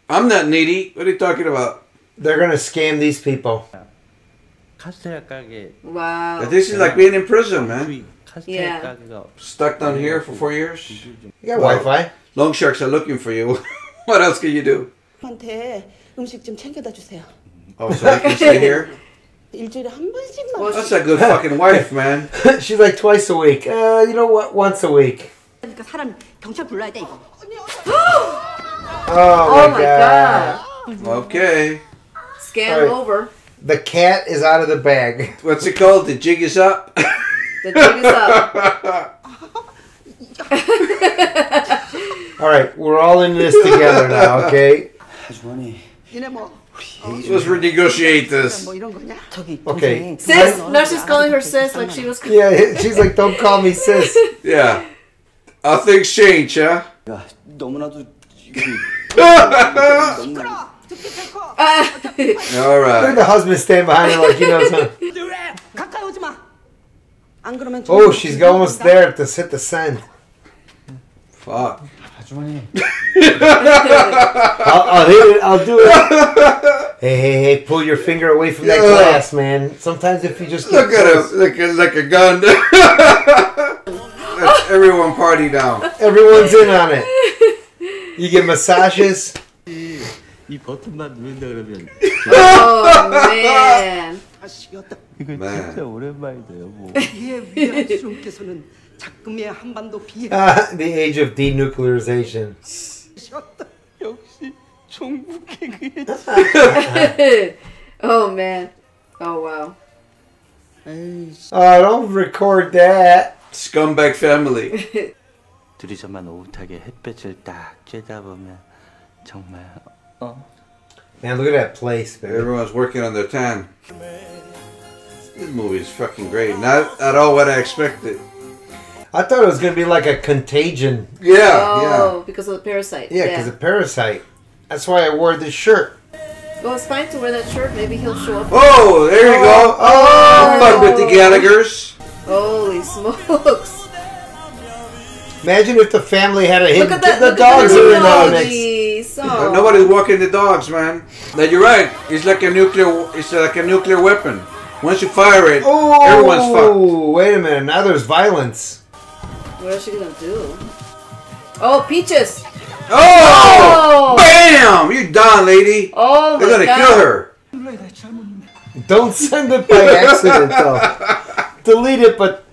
I'm not needy. What are you talking about? They're gonna scam these people. Wow. This is like being in prison, man 카스테라 Yeah. 가게가 Stuck down here for four years. You got Well, Wi Fi. Long sharks are looking for you. What else can you do? 한테 음식 좀 챙겨다 주세요. Oh, so you can stay here? 일주일에 한 번씩만. That's a good fucking wife, man. She's like twice a week. Uh, you know what? Once a week. 그러니까 사람 경찰 불러야 돼 이거. Oh, my, my god. Okay. Scan Alright. over. The cat is out of the bag. What's it called? The jig is up? The jig is up. all right, we're all in this together now, okay? Let's renegotiate this. Okay. Sis? No, she's calling her sis like she was. Yeah, she's like, don't call me sis. Yeah. Uh, things change, huh? all right. Look at the husband stand behind her like he knows. Oh, she's almost there to hit the sand. Fuck. I'll, I'll hit it. I'll do it. Hey, hey, hey! Pull your finger away from that glass, man. Sometimes if you just look at close, him, like a, like a gun. Everyone party down. Everyone's in on it. You get massages. oh man. 아시겠다. 이거 Man. 진짜 오랜만이다 여보. 이에 위대한 수령께서는 작금의 한반도 비해 Uh, the age of denuclearization. 하셨다. 역시 종북 개그의 oh man. Oh wow. Oh, don't record that. Scumbag family. 둘이서만 오붓하게 햇볕을 딱 쬐다 보면 정말 어 Man, look at that place, man. Everyone's working on their tan. This movie is fucking great. Not at all what I expected. I thought it was gonna be like a contagion. Yeah, oh, because of the parasite. Yeah, because a parasite. That's why I wore this shirt. Well, it's fine to wear that shirt. Maybe he'll show up. Oh, there you go. Oh, oh fun with the Gallaghers. Holy smokes! Imagine if the family had a hidden. Look at that! the look at dogs the are in the mix. Doggies. Oh. Nobody's walking the dogs, man. But you're right. It's like a nuclear. It's like a nuclear weapon. Once you fire it, everyone's oh, fucked. Oh, wait a minute. Now there's violence. What is she gonna do? Oh, peaches! Oh! Oh! Bam! You're done, lady. Oh They're gonna god! kill her. Don't send it by accident, though. Delete it, but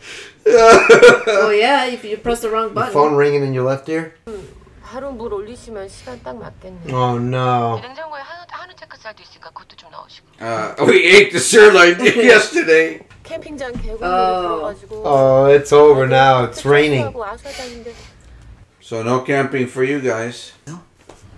oh yeah, if you press the wrong the button. phone ringing in your left ear. Hmm. 하루 물 올리시면 시간 딱 맞겠네. Oh no. 냉장고에 한우, 한우 체크살도 있으니까 그것도 좀 넣으시고. Uh, we ate the sirloin yesterday. 캠핑장 개구리를 Oh. 불어가지고. Oh, it's over now. It's raining. 하고 아사장인데 So no camping for you guys.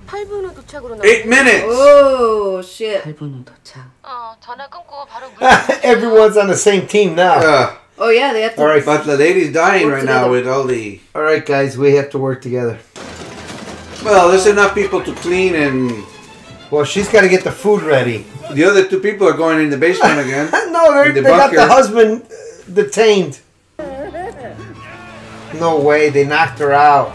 8분 후 도착으로 나. Eight minutes. Oh shit! 8분 후 도착. 어 전화 끊고 바로 물. Everyone's on the same team now. Uh, Oh yeah, they have to. All right. but the lady's dying Work right now together. with all the. All right, guys, we have to work together. Well, there's enough people to clean, and Well, she's got to get the food ready. the other two people are going in the basement again. no, they're, In the they got the husband uh, detained. No way, they knocked her out.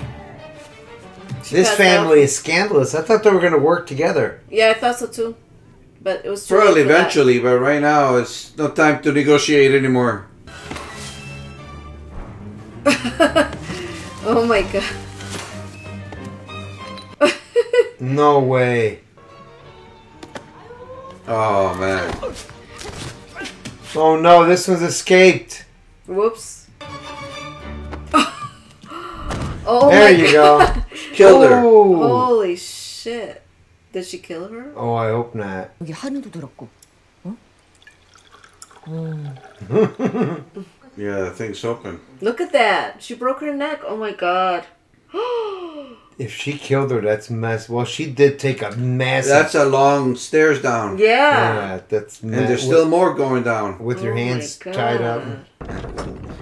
This passed family is scandalous. I thought they were going to work together. Yeah, I thought so too. But it was too Probably late for that. eventually, but right now it's no time to negotiate anymore. Oh my god No way. Oh man. Oh no, this one's escaped. Whoops. oh there my you god. go. Killed her. Oh. Holy shit. Did she kill her? oh, I hope not. 여기 한우도 들었고. Yeah, the thing's open. Look at that. She broke her neck. Oh my god. If she killed her, that's mess. Well, she did take a massive. That's a long stairs down. Yeah. yeah that's and there's with, still more going down with your oh hands tied up.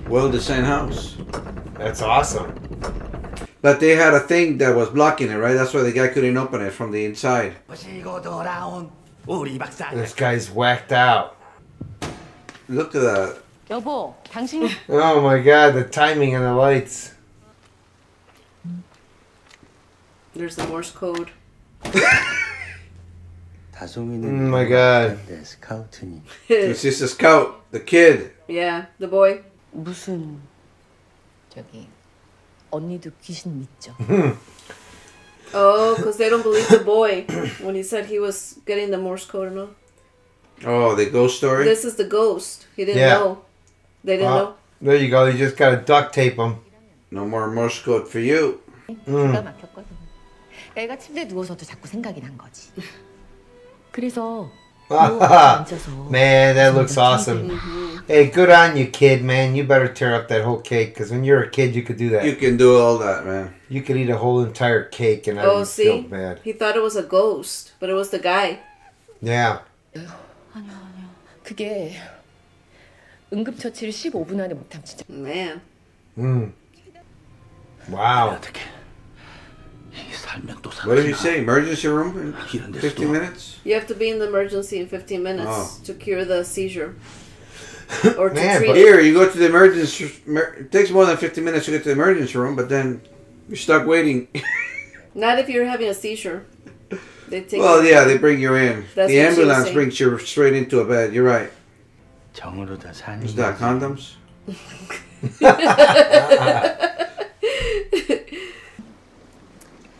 Well, the same house. That's awesome. But they had a thing that was blocking it, right? That's why the guy couldn't open it from the inside. This guy's whacked out. Look at that. oh my god, the timing and the lights. There's the Morse code. 다솜이는 Oh my god. 네, 스카우트님. This is a scout, the kid. Yeah, the boy. 무슨 저기 언니도 귀신 믿죠? Oh, because they don't believe the boy when he said he was getting the Morse code and all. Oh, the ghost story. This is the ghost. He didn't Yeah. know. They didn't Well, there you go. You just gotta duct tape them. No more Morse code for you. 기가 막혔거든. 애가 침대에 누워서도 자꾸 생각이 난 거지. 그래서 man, that looks awesome. Hey, good on you, kid, man. You better tear up that whole cake because when you're a kid, you could do that. You can do all that, man. You could eat a whole entire cake and I Oh, would see? feel bad. He thought it was a ghost, but it was the guy. Yeah. 그게 응급처치를 15분 안에 못하면 진짜. Man. Mm. Wow. What did you say? Emergency room in 15 minutes? You have to be in the emergency in 15 minutes oh. to cure the seizure. or to Man, treat Here, you go to the emergency It takes more than 15 minutes to get to the emergency room, but then you're stuck waiting. Not if you're having a seizure. They take well, yeah, they bring you in. That's the ambulance brings you straight into a bed. You're right. Is that condoms? Uh-uh.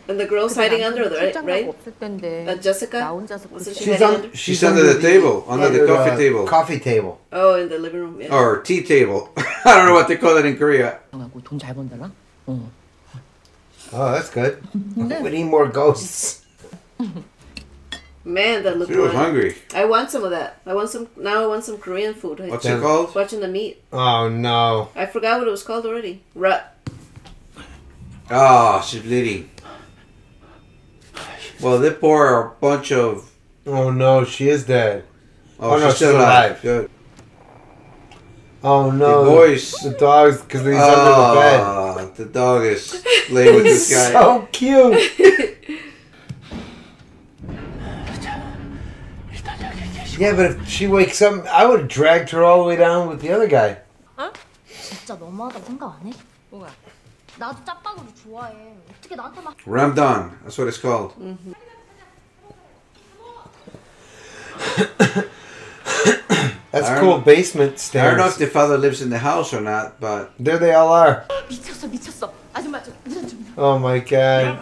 And the girl's hiding under there, right? right? 없을 텐데. Uh, Jessica? 나 혼자서 Wasn't she She's hiding on. under? She's under the table, under the coffee uh, table. Coffee table. Oh, in the living room. Yeah. Or tea table. I don't know what they call it in Korea. 하고 돈잘 번달라. 어. Oh, that's good. we need more ghosts. Man, that looked She was good. hungry. I want some of that. I want some. Now I want some Korean food. I- What's it called? Watching the meat. Oh no. I forgot what it was called already. Rut. Ah, she's bleeding. Well, they pour a bunch of. Oh no, she is dead. Oh, Oh, no, she's still alive. Good. Oh no, The boys. the dogs because he's under the bed. Ah, the dog is laying with this guy. So cute. yeah, but if she wakes up, I would have dragged her all the way down with the other guy. 진짜 너무하다 생각 안 해? 뭐가? 나도 짜파구리 좋아해. 어떻게 나한테 막 Ramdan. That's what it's called. That's I cool don't- basement I don't know if stairs. the father lives in the house or not, but There they all are. 미쳤어 미쳤어. 아줌마 좀 무슨 좀. Oh my god.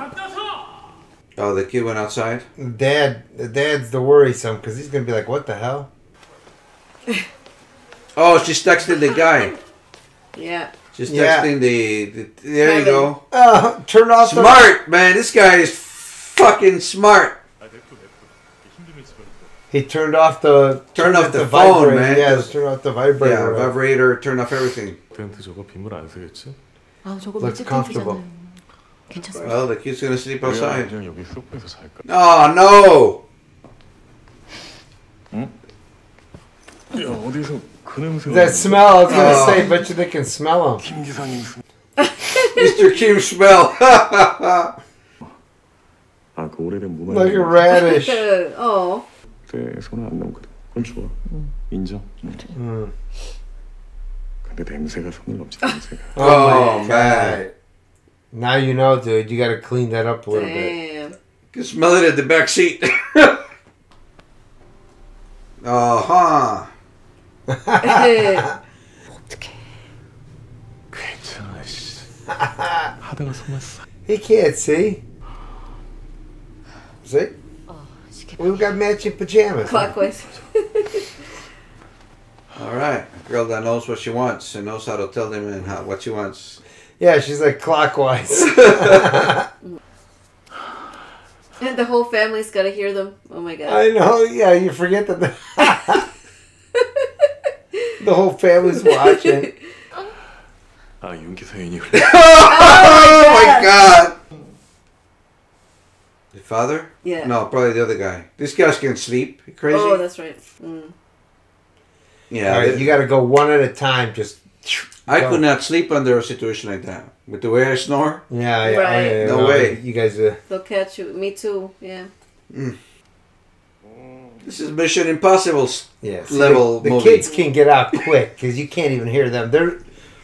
oh, the kid went outside. Dad, the dad's the worrisome because he's gonna be like, "What the hell?" Oh, she's texting the guy. Yeah. Just yeah. texting the, the there Kevin. you go. Uh, turn off. Smart man, this guy is fucking smart. He turned off the turn off the, the phone, vibrator. man. Yeah, turn off the vibrator. Yeah, vibrator. Turn off everything. Look comfortable. Well, the kid's gonna sleep outside. Oh no. Hmm? 야 어디서 그 냄새가 That smell, I was gonna Oh. say, bet you they can smell him. 김 기사님 Mr. Kim smell. 아그 오래된 문화 Like a radish. oh. 그때 손을 안 넘거든 그건 좋아 인정 Mm. 근데 냄새가 손을 넘지 냄새가 Oh, Oh, my man. god. Now you know, dude. You gotta clean that up a little bit. Damn. You can smell it at the back seat. uh huh. 괜찮아 씨 하다가 손만 싹 He can't see. See? We've got matching pajamas. Clockwise. All right, a girl that knows what she wants and knows how to tell them and how, what she wants. Yeah, she's like clockwise. And the whole family's gotta hear them. Oh my god. I know. Yeah, you forget that the, the whole family's watching. 아 윤기사인이 oh my god! The father? Yeah. No, probably the other guy. This guy's can sleep. You crazy? Oh, that's right. Mm. yeah. All right, they- you got to go one at a time. Just. I go. could not sleep under a situation like that. With the way I snore? Yeah, yeah, oh, Right. yeah, yeah, No way. You guys. Uh, They'll catch you. Me too. Yeah. This is Mission Impossible yes. level. The, the kids can get out quick because you can't even hear them. Their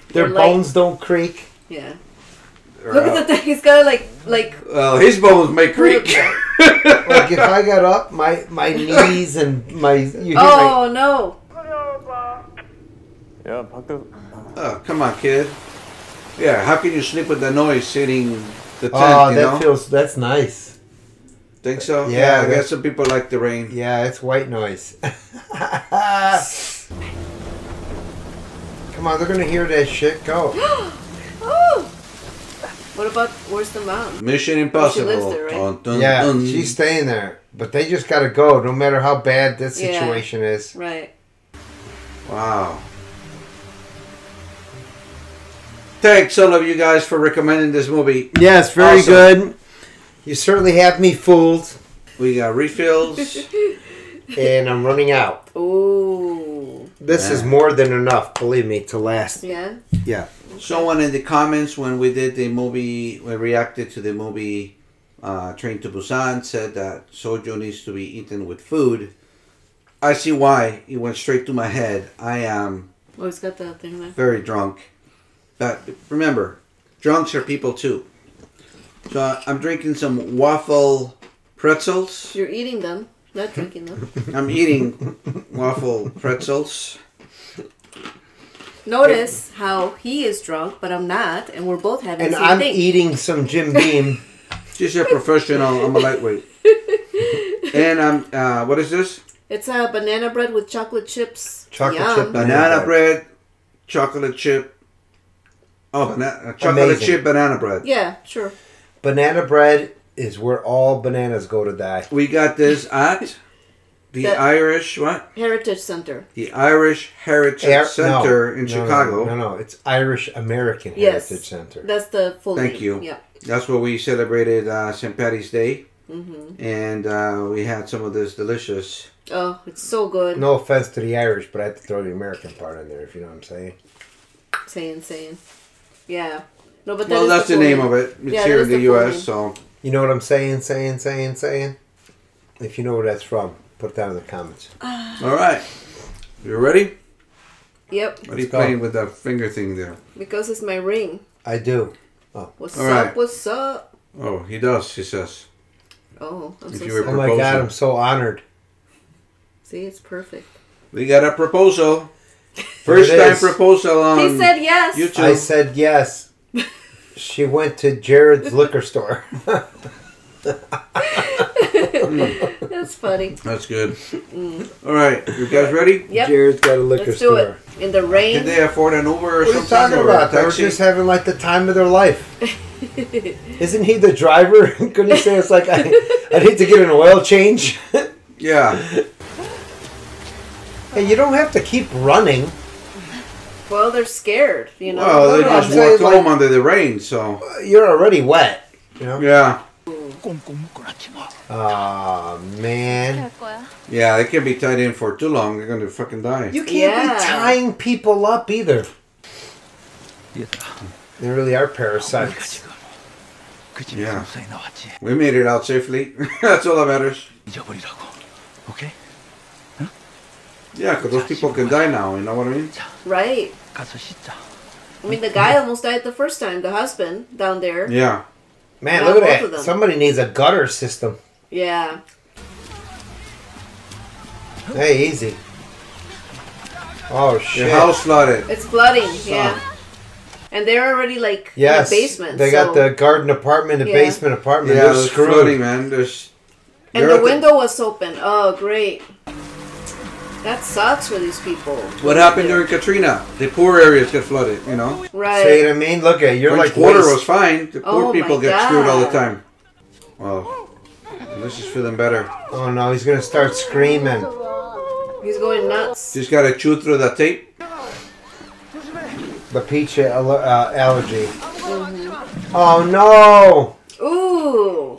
their bones don't creak. Yeah. Look at the thing. He's got like like. Well, his bones may creak. like if I got up, my my knees and my. oh my, no. Yeah, Oh come on, kid. Yeah, how can you sleep with the noise hitting the tent? Oh, that know? feels that's nice. Think so? Yeah, Yeah, I guess some people like the rain. Yeah, it's white noise. Come on, they're gonna hear that shit. Go. oh. What about where's the mom? Mission oh, She Impossible. lives there, right? Dun, dun, yeah, dun. she's staying there, but they just gotta go, no matter how bad this Yeah. situation is. Right. Wow. Thanks all of you guys for recommending this movie. Yes, very Awesome. good. You certainly have me fooled, We got refills. and I'm running out. Ooh. This is more than enough, believe me, to last. Yeah. Yeah. Someone in the comments when we did the movie, we reacted to the movie uh, Train to Busan, said that soju needs to be eaten with food. I see why. It went straight to my head. I am Oh, he's got that thing there. very drunk. But remember, drunks are people too. So I'm drinking some waffle pretzels. You're eating them, not drinking them. I'm eating waffle pretzels. Notice how he is drunk, but I'm not, and we're both having And the same I'm thing. eating some Jim Beam. She's a professional. I'm a lightweight. And I'm, uh, what is this? It's a banana bread with chocolate chips. Chocolate Yum. chip Banana bread, chocolate chip. Oh, banana, chocolate Amazing. chip banana bread. Yeah, sure. Banana bread is where all bananas go to die. We got this at the The- Irish, what? Heritage Center. The Irish Heritage Air- Center no, in no, Chicago. No, no, no, it's Irish American Yes. Heritage Center. That's the full Thank name. you. Yeah. That's where we celebrated uh, St. Patty's Day. hmm And uh, we had some of this delicious. Oh, it's so good. No offense to the Irish, but I had to throw the American part in there, if you know what I'm saying. Saying, saying. Yeah. No, but that Well, that's the full name of it. It's Yeah, here in is the U.S., so. You know what I'm saying, saying, saying, saying? If you know where that's from, put that in the comments. Ah. All right. You ready? Yep. What are you Let's go. playing with that finger thing there? Because it's my ring. I do. Oh, What's All up? right. What's up? Oh, he does, he says. Oh, I'm If so you were sorry. oh my God, I'm so honored. See, it's perfect. We got a proposal. First time proposal on he said yes. YouTube. I said yes. she went to Jared's liquor store. That's funny. That's good. Mm. All right, you guys ready? Yep. Jared's got a liquor Let's store. do it. In the rain. Can they afford an Uber or What are you something? talking or a about? They were taxi? just having like the time of their life. Isn't he the driver? Couldn't he say it's like I, I need to get an oil change? Yeah. hey, you don't have to keep running. Well, they're scared, you know. Well, they just walked home like, under the rain, so you're already wet. You know? Yeah. Oh man. Yeah, they can't be tied in for too long. They're gonna fucking die. You can't yeah. be tying people up either. They really are parasites. Yeah. We made it out safely. That's all that matters. Okay. Yeah, because those people can die now. You know what I mean? Right. 가서 씻자. I mean, the guy almost died the first time. The husband down there. Yeah. Man, Now look both at of that. them. Somebody needs a gutter system. Yeah. Hey, easy. Oh shit. Your house flooded. It's flooding. Yeah. And they're already like Yes. in the basement. They so- got the garden apartment, the Yeah. basement apartment. Yeah, They're there's screwed. flooding, man. There's. And they're the at window was open. Oh, great. That sucks for these people. What happened during Katrina? The poor areas get flooded, you know? Right. See what I mean? Look at you're French like water waste. was fine. The poor Oh people my get screwed all the time. Well, this is feeling better. Oh no, he's gonna start screaming. He's going nuts. Just gotta chew through the tape. The peach al- uh, allergy. Mhm. Oh no! Ooh.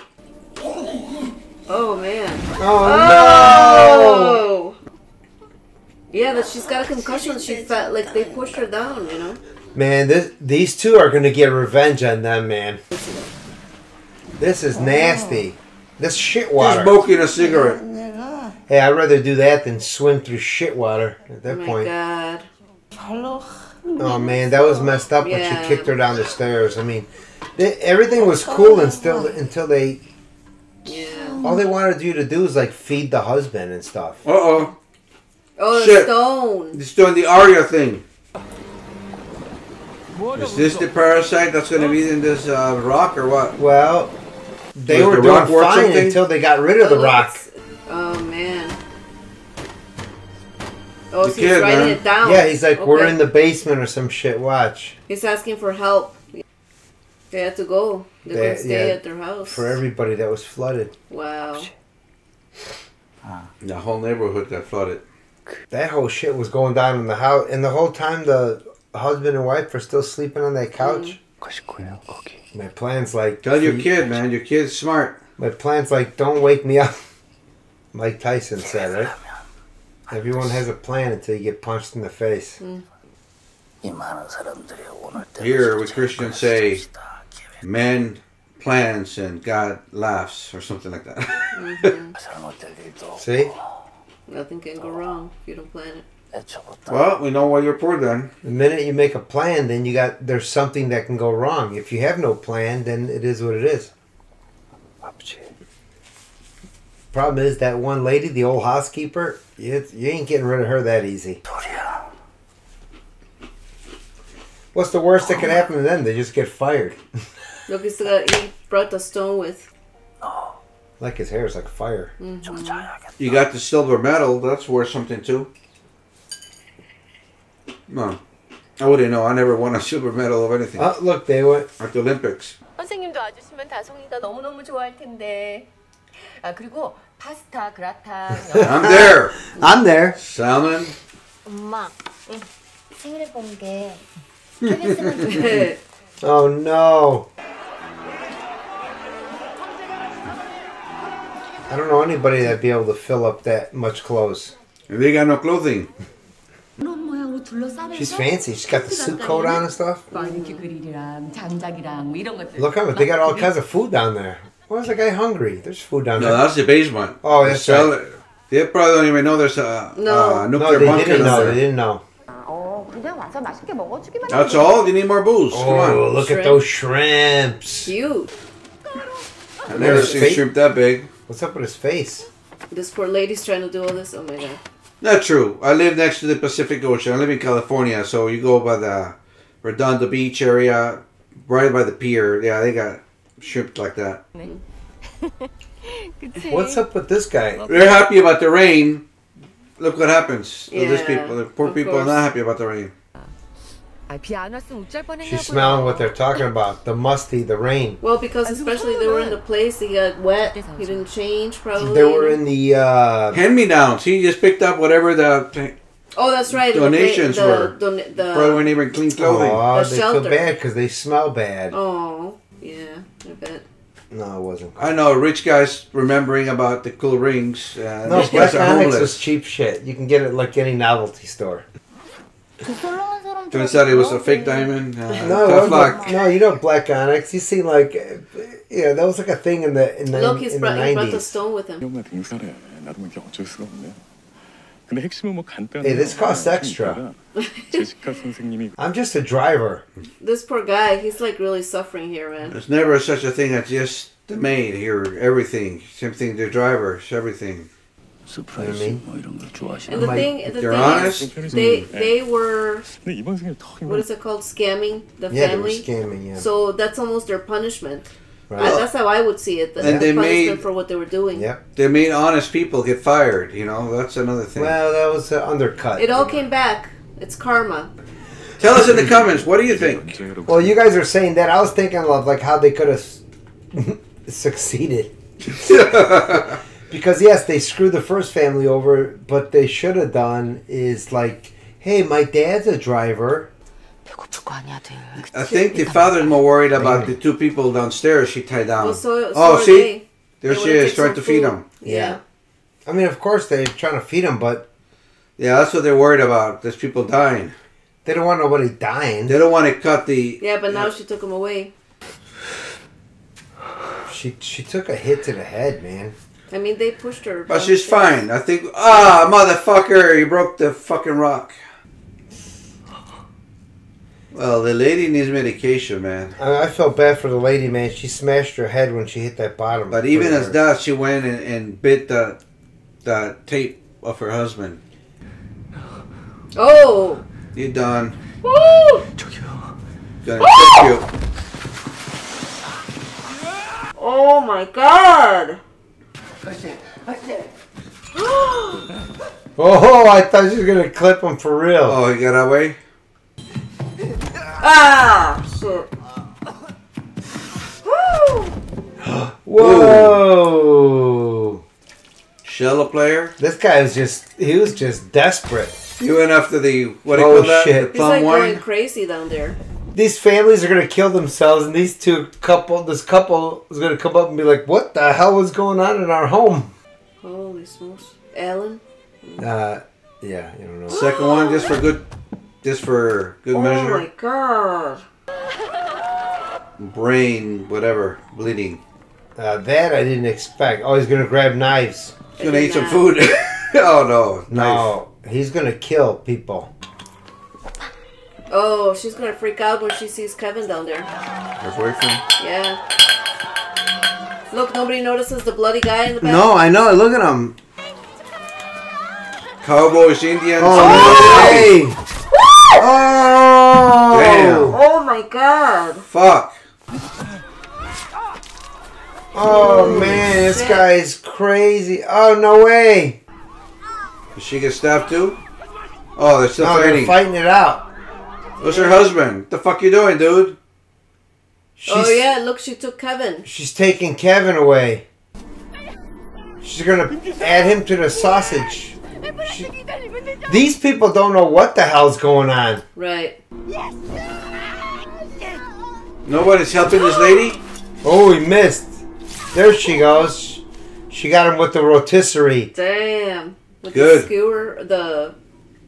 Oh man. Oh, Oh. Yeah, but she's got a concussion. She felt like they pushed her down. You know. Man, this these two are gonna get revenge on them, man. This is nasty. This shit Just water. smoking a cigarette. Hey, I'd rather do that than swim through shit water at Oh that my point. god. Oh man, that was messed up when Yeah. she kicked her down the stairs. I mean, they, everything was cool until until they. Yeah. All they wanted you to do is like feed the husband and stuff. Uh oh. Oh, the Shit. stone. He's doing the Aria thing. Is this the parasite that's going to be in this uh, rock or what? Well, they Does were the doing rock work fine something? until they got rid of the Oh, rock. Oh man. Oh, The so he's writing man. it down. Yeah, he's like, we're in the basement or some shit. Watch. He's asking for help. They had to go. They, They- couldn't stay yeah, at their house. For everybody that was flooded. Wow. The whole neighborhood got flooded. That whole shit was going down in the house, and the whole time the husband and wife were still sleeping on that couch. My plan's like Tell your you- kid, man. Your kid's smart. My plan's like, don't wake me up. Mike Tyson said, right? Everyone has a plan until you get punched in the face. Here, we Christians say, men plans and God laughs, or something like that. Mhm. See? Nothing can go oh. wrong if you don't plan it. That's well, we know why you're poor then. The minute you make a plan, then you got there's something that can go wrong. If you have no plan, then it is what it is. Problem is that one lady, the old housekeeper, you, you ain't getting rid of her that easy. What's the worst that could happen to them? They just get fired. Look, he's uh, he brought the stone with. Oh Like his hair is like fire. Mhm. You got the silver medal. That's worth something too. No, I wouldn't know. I never won a silver medal of anything. Oh, look, they went at the Olympics. 선생님도 와주시면 다송이가 너무너무 좋아할 텐데. 아 그리고 파스타, 그라탕. I'm there. I'm there. Salmon. 엄마, 생일에 본게 KBS만 네. Oh no. I don't know anybody that'd be able to fill up that much clothes. They got no clothing. She's fancy. She's got the suit coat on and stuff. Look how they got all kinds of food down there. Why is the guy hungry? There's food down no, there. No, that's the basement. Oh, that's they right. They probably don't even know there's a, no. a nuclear no, they didn't know. There. They didn't know. That's all. You need more booze. Oh, Come on. Oh, look shrimp. at those shrimps. Cute. I've never seen fake? shrimp that big. What's up with his face? This poor lady's trying to do all this. Oh my god. Not true. I live next to the Pacific Ocean. I live in California, so you go by the Redondo Beach area, right by the pier. Yeah, they got shrimp like that. What's up with this guy? They're happy about the rain. Look what happens to these people. The poor of people are not happy about the rain. She's smelling what they're talking about. The musty, the rain. Well, because especially they were in the place, he got wet. He didn't change probably. They were in the uh Hand me downs. He just picked up whatever the Oh, that's right. the pla- donations the, were. don- the, Probably weren't even clean clothing. Oh, The they feel bad because they smell bad. Oh, yeah, I bet. No, it wasn't. I know rich guys remembering about the cool rings. Uh, No, these guys Black are Onyx homeless. is cheap shit. You can get it like any novelty store. Turns out it was a fake diamond. Uh, no, tough luck. no, you know black onyx. You see, like, yeah, that was like a thing in the in the Look, he's in brought, the 90s. Brought the stone with him. Hey, this costs extra. I'm just a driver. This poor guy, he's like really suffering here, man. There's never such a thing as just the maid here. Everything, same thing, the drivers, everything. 서프라이즈 뭐 이런 걸 좋아하시나? And the thing, the They're thing honest. is, they they were 근데 이번 생일 더 what is it called? Scamming the Yeah, they were family. scamming. Yeah. So that's almost their punishment. Right. I- that's how I would see it. The, And the they punishment made- for what they were doing. Yep. They made honest people get fired. You know, that's another thing. Well, that was uh, undercut. It all came back. It's karma. Tell us in the comments. What do you think? Well, you guys are saying that. I was thinking of like how they could have succeeded. because yes, they screwed the first family over, but they should have done is like, hey, my dad's a driver. I think the father is more worried about the two people downstairs she tied down. Well, so, so oh, see? They. There they she is, trying to food. feed them. Yeah. yeah. I mean, of course they're trying to feed them, but. Yeah, that's what they're worried about. There's people dying. They don't want nobody dying. They don't want to cut the. Yeah, but now yeah. she took him away. She she took a hit to the head, man. I mean, they pushed her. But she's downstairs. fine. I think. Ah, motherfucker! You broke the fucking rock. Well, the lady needs medication, man. I, I felt bad for the lady, man. She smashed her head when she hit that bottom. But even as her- that, she went and, and bit the the tape of her husband. Oh! You done? Woo! Gonna kick you. Oh my god! Oh, I thought you were gonna clip him for real. Oh, he got away. Ah! Shit. Whoa! Cello player. This guy was just—he was just desperate. He went after the what do you Oh, call that? shit. The He's like plum going crazy down there. These families are gonna kill themselves, and these two couple, this couple is gonna come up and be like, "What the hell was going on in our home?" Holy smokes. Alan? Uh, yeah, you don't know. Second one, just for good, just for good Oh measure. Oh my god. Brain, whatever, bleeding. Uh, that I didn't expect. Oh, he's gonna grab knives. He's gonna eat some food. oh no, No, he's gonna kill people. Oh, she's gonna freak out when she sees Kevin down there. Her boyfriend. Yeah. Look, nobody notices the bloody guy in the back. No, I know. Look at him. Cowboys, Indians. Oh, no way! Oh! Damn. Oh my god. Fuck. Oh man, this guy is crazy. Oh no way! Did she get stabbed too? Oh, they're still No, they're fighting. fighting it out. What's her husband? What the fuck you doing, dude? oh yeah, look, she took Kevin. She's taking Kevin away. She's gonna add him to the sausage. She- these people don't know what the hell's going on. Right. Nobody's helping this lady? Oh, he missed. There she goes. She got him with the rotisserie. Damn. With Good. the skewer, the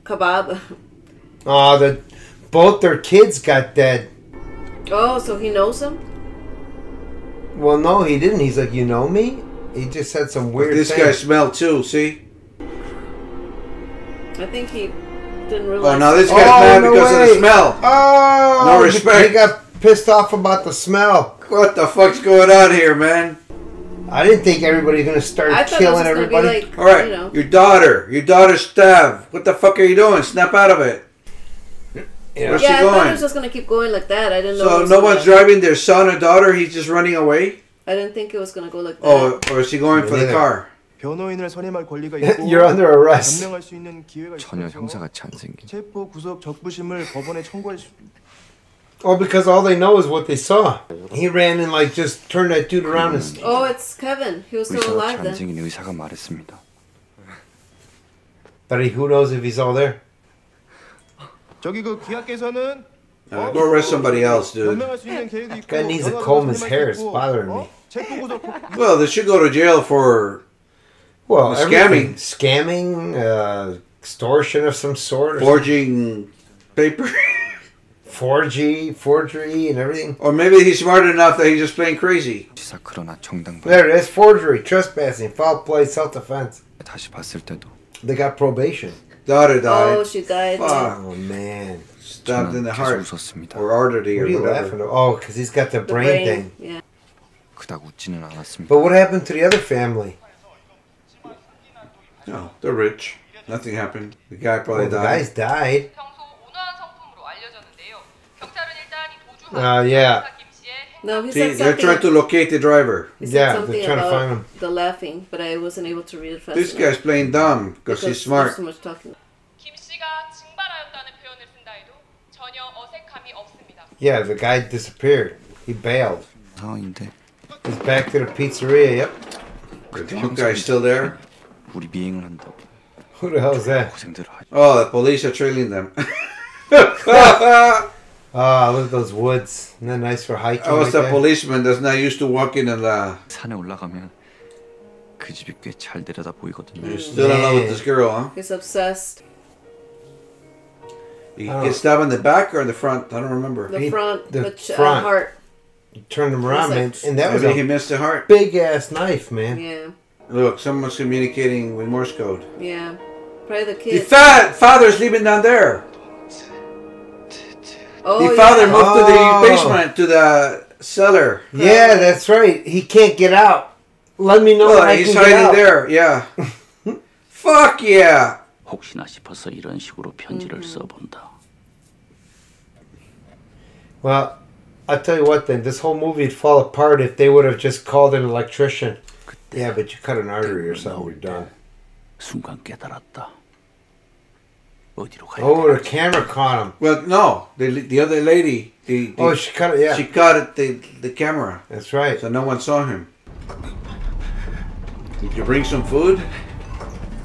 kebab. Oh, the both their kids got dead. Oh, so he knows him? Well, no, he didn't. He's like, you know me. He just said some But weird. this thing. guy smelled too, see? I think he didn't oh, realize. Oh, now this guy's Oh, mad no because of the smell. Oh, No respect. He got pissed off about the smell. What the fuck's going on here, man? I didn't think everybody's gonna start I thought it was killing be everybody. like- All right, You know. your daughter, your daughter's stabbed. What the fuck are you doing? Snap out of it. Where's yeah, she I thought going? it was just gonna keep going like that. I didn't know. it So was no gonna- one's driving their son or daughter. He's just running away. I didn't think it was gonna go like that. Oh, or is he going for the neither. car? 변호인을 선임할 권리가 있고 You're under arrest. 변명할 수 있는 기회가 전혀 있어서 형사같이 안 생긴. 체포 구속 적부심을 법원에 청구할 수 Oh, because all they know is what they saw. He ran and like just turned that dude around and. Oh, it's Kevin. He was still 의사같이 alive 안 then. 생긴 의사가 말했습니다. But he, who knows if he's all there? 저기 그 기하께서는 Uh, go arrest somebody else, dude. 변명할 수 있는 계획도 있고 Guy needs to 변호사도 comb his 선임할 hair. 수 It's 있고, bothering 어? me. 체포 구속 Well, they should go to jail for Well, Scamming. everything. scamming, uh, extortion of some sort, or forging paper. forgery, forgery, and everything. or maybe he's smart enough that he's just playing crazy. 시사 그러나 정당 There it is: forgery, trespassing, foul play, self-defense. 다시 봤을 때도 They got probation. Daughter died. Oh, she died. Fuck. Oh man. Stabbed in the heart or artery or whatever. Oh, because he's got the, the brain, brain, thing. Yeah. But what happened to the other family? No, they're rich. Nothing happened. The guy probably well, died. The guy's died. Uh, yeah. No, he See, said they're something. trying to locate the driver. He said Yeah, something they're trying to about find him. the laughing, but I wasn't able to read it fast This enough. guy's playing dumb because he's there's smart. so much talking. Yeah, the guy disappeared. He bailed. 상황인데 He's back to the pizzeria. Yep. The two guy's still there. 우리 미행을 한다고 Who the hell is that? 고생들을 하죠. Oh, the police are trailing them. Ah, look at those woods. Isn't that nice for hiking? I was right the there? policeman that's not used to walking in the. 산에 올라가면 그 집이 꽤 잘 내려다 보이거든요. You're still in love with this girl, huh? He's obsessed. You Oh. get stabbed in the back or in the front? I don't remember. The He- front, the the ch- uh, front. heart. Turned him around, man. He's like- And that was Maybe he a missed the heart. big ass knife, man. Yeah, Look, someone's communicating with Morse code. yeah. Probably the The kid. fa- father's living down there. oh, the father yeah. moved to the Oh. basement, to the cellar. Yeah, that's right. He can't get out. Let me know Well, when I he's can get hiding out. there. Yeah. Fuck yeah. 혹시나 싶어서 이런 식으로 편지를 Mm-hmm. 써본다. Well, I'll tell you what. Then this whole movie'd fall apart if they would have just called an electrician. Yeah, but you cut an artery or something, you're done. 순간 깨달았다. Oh, the camera caught him. Well, no, the the other lady. The, the, oh, she caught it. Yeah, she caught it. The the camera. That's right. So no one saw him. Did you bring some food?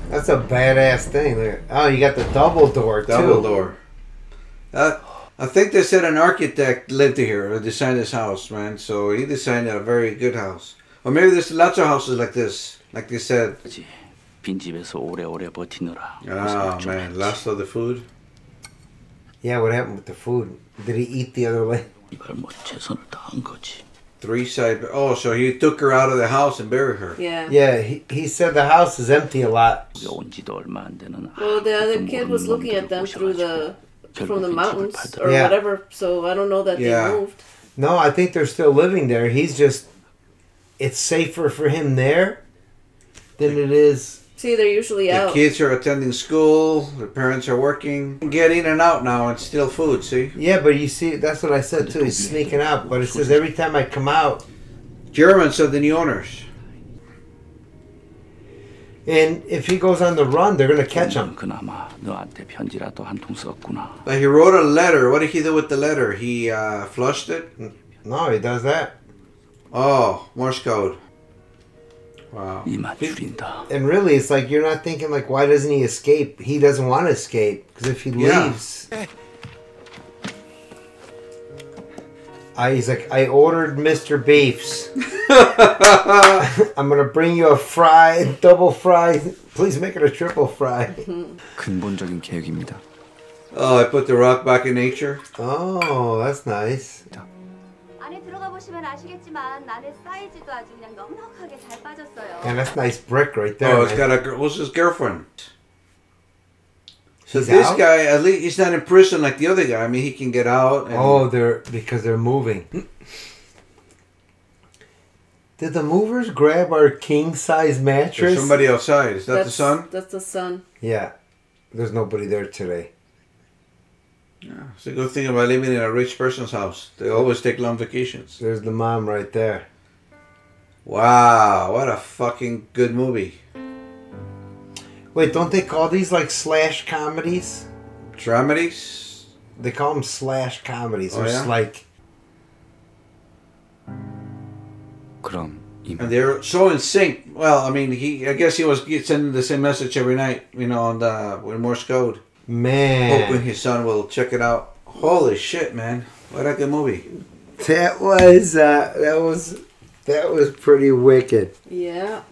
That's a badass thing. Oh, you got the double door double too. door. Uh, I think they said an architect lived here or designed this house, man. So he designed a very good house. Or maybe there's lots of houses like this, like they said. 빈집에서 오래오래 버티느라 Oh 고생을 좀 man, lost of the food. Yeah, what happened with the food? Did he eat the other way? 이걸 뭐 최선을 다한 거지. Three side. Oh, so he took her out of the house and buried her. Yeah. Yeah, he, he said the house is empty a lot. 온 지도 얼마 안 되는 Well, the other kid was looking at them through the from the mountains or Yeah. whatever. So I don't know that Yeah. they moved. No, I think they're still living there. He's just. It's safer for him there than it is. See, they're usually the out. kids are attending school. The parents are working. Get in and out now and steal food. See? Yeah, but you see, that's what I said too. He's sneaking out. But it says every time I come out. Germans are the new owners. And if he goes on the run, they're going to catch him. But he wrote a letter. What did he do with the letter? He uh, flushed it? No, he does that. Oh, Morse code. Wow. 이만 줄인다. And really, it's like you're not thinking like, why doesn't he escape? He doesn't want to escape because if he Yeah. leaves, I, he's like, I ordered Mr. Beefs. I'm gonna bring you a fry, double fry. Please make it a triple fry. 근본적인 계획입니다. Oh, I put the rock back in nature. Oh, that's nice. 안에 들어가 보시면 아시겠지만 안에 사이즈도 아주 그냥 넉넉하게 잘 빠졌어요. And that's nice brick right there. oh, it's man. got a. gir- What's his girlfriend? So He's this out? guy, at least he's not in prison like the other guy. I mean, he can get out. And, Oh, they're because they're moving. Did the movers grab our king size mattress? There's somebody outside. Is that the That's- son? That's the son. Yeah, there's nobody there today. It's a good thing about living in a rich person's house. They always take long vacations. There's the mom right there. Wow, what a fucking good movie. Wait, don't they call these like slash comedies? Dramedies? They call them slash comedies. Oh, They're yeah? like 그럼 And they're so in sync. Well, I mean, he. I guess he was sending the same message every night. You know, on the with Morse code. Man. Hoping his son will check it out. Holy shit, man! What a good movie. That was uh, that was that was pretty wicked. Yeah.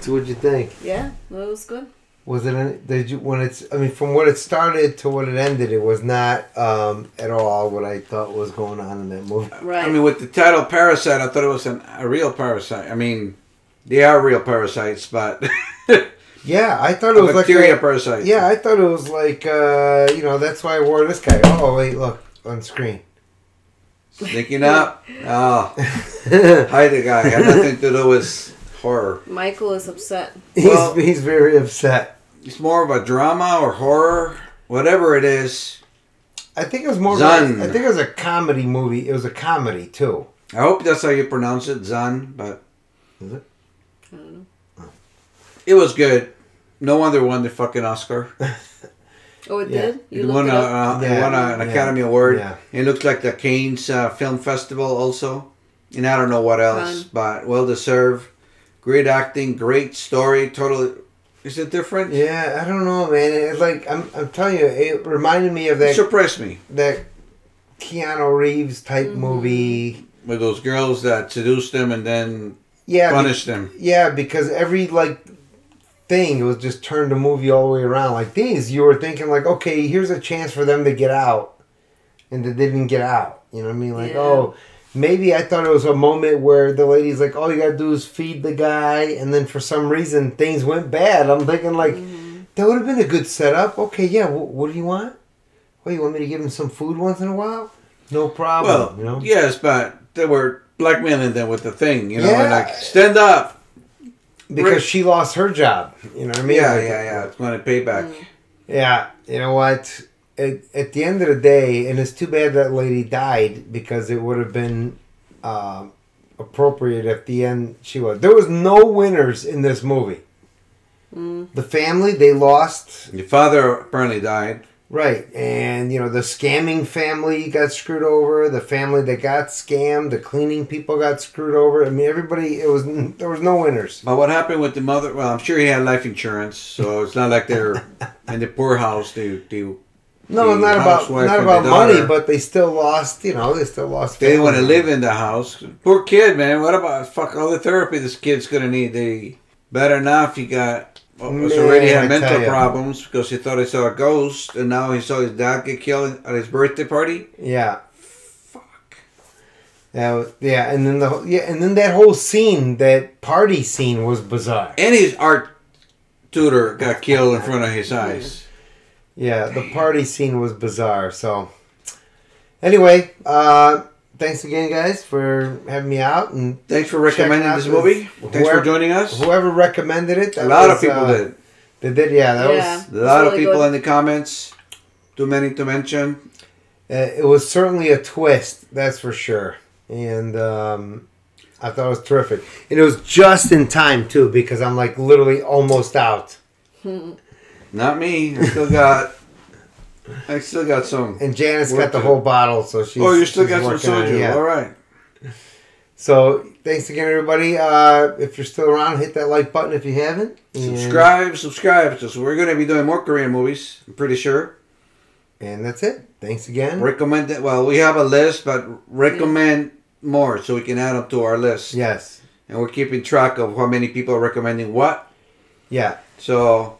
So what'd you think? Yeah. That was good. Was it? Any, did you when it's? I mean, from what it started to what it ended, it was not um, at all what I thought was going on in that movie. Right. I mean, with the title "Parasite," I thought it was an, a real parasite. I mean, they are real parasites, but Yeah, I thought A it was bacteria like a, parasite. Yeah, I thought it was like uh, you know that's why I wore this guy. Oh wait, look on screen. sneaking up. Oh, hi, the guy had nothing to do with horror. Michael is upset. He's Well- he's very upset. It's more of a drama or horror, whatever it is. I think it was more. Of Zan. a, I think it was a comedy movie. It was a comedy too. I hope that's how you pronounce it, Zan. But Is it? I don't know. it was good. No wonder it won the fucking Oscar. Oh, it Yeah. did. You It won, it a, up. uh, it won a- an yeah, Academy Award. yeah. It looks like the Cannes uh, Film Festival also. And I don't know what else, Fun. but well deserved. Great acting, great story. Totally. Is it different? Yeah, I don't know, man. It's like I'm I'm telling you, it reminded me of It that surprised me. that Keanu Reeves type Mm-hmm. movie. With those girls that seduced them and then Yeah, be- punished them. Yeah, because every like thing it was just turned the movie all the way around. Like these, you were thinking like, okay, here's a chance for them to get out, and they didn't get out. You know what I mean? Like, Yeah. oh, maybe I thought it was a moment where the lady's like, all you gotta do is feed the guy, and then for some reason things went bad. I'm thinking like, mm-hmm. that would have been a good setup. Okay, yeah. wh- what do you want? Well, you want me to give him some food once in a while? No problem. Well, you know. yes, but they were blackmailing them with the thing, you know, Yeah. like stand up. Because she lost her job. You know what I mean? yeah, Like, yeah, yeah. It's going to pay back. Yeah, you know what? at, at the end of the day, and it's too bad that lady died because it would have been uh, appropriate at the end she was. There was no winners in this movie. Mm. The family they lost. Your father apparently died. Right, and you know the scamming family got screwed over. The family that got scammed, the cleaning people got screwed over. I mean, everybody. It was there was no winners. But what happened with the mother? Well, I'm sure he had life insurance, so it's not like they're in the poorhouse. They, they, No, not about not about money, but they still lost. You know, they still lost. They want to live in the house. Poor kid, man. What about fuck all the therapy this kid's gonna need? They better not if he got. Well, was Man, already had mental problems because he thought he saw a ghost, and now he saw his dad get killed at his birthday party. Yeah. Fuck. Yeah, was- yeah, and then the whole- yeah, and then that whole scene, that party scene, was bizarre. And his art tutor got killed in front of his eyes. Yeah, the party scene was bizarre. So, anyway, uh, thanks again, guys, for having me out and Thanks for recommending this movie. Thanks for joining us. Whoever recommended it, A that lot of people uh, did. They did, yeah. That Yeah. was A lot of people good. in the comments. Too many to mention. Uh, it was certainly a twist, that's for sure. And um, I thought it was terrific. And it was just in time, too, because I'm like literally almost out. Not me. I still got. I still got some. And Janice got the whole bottle, so she's. Oh, you still got some it, soju. yeah. All right. So thanks again, everybody. Uh, if you're still around, hit that like button if you haven't. And- Subscribe, subscribe. So we're going to be doing more Korean movies. I'm pretty sure. And that's it. Thanks again. Recommend it. Well, we have a list, but recommend more so we can add them to our list. Yes. And we're keeping track of how many people are recommending what. Yeah. So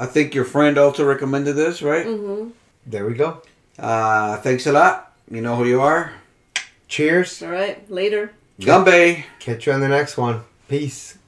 I think your friend also recommended this, right? Mm-hmm. There we go. Uh, thanks a lot. You know who you are. Cheers. All right. Later. Gumbe. Catch you on the next one. Peace.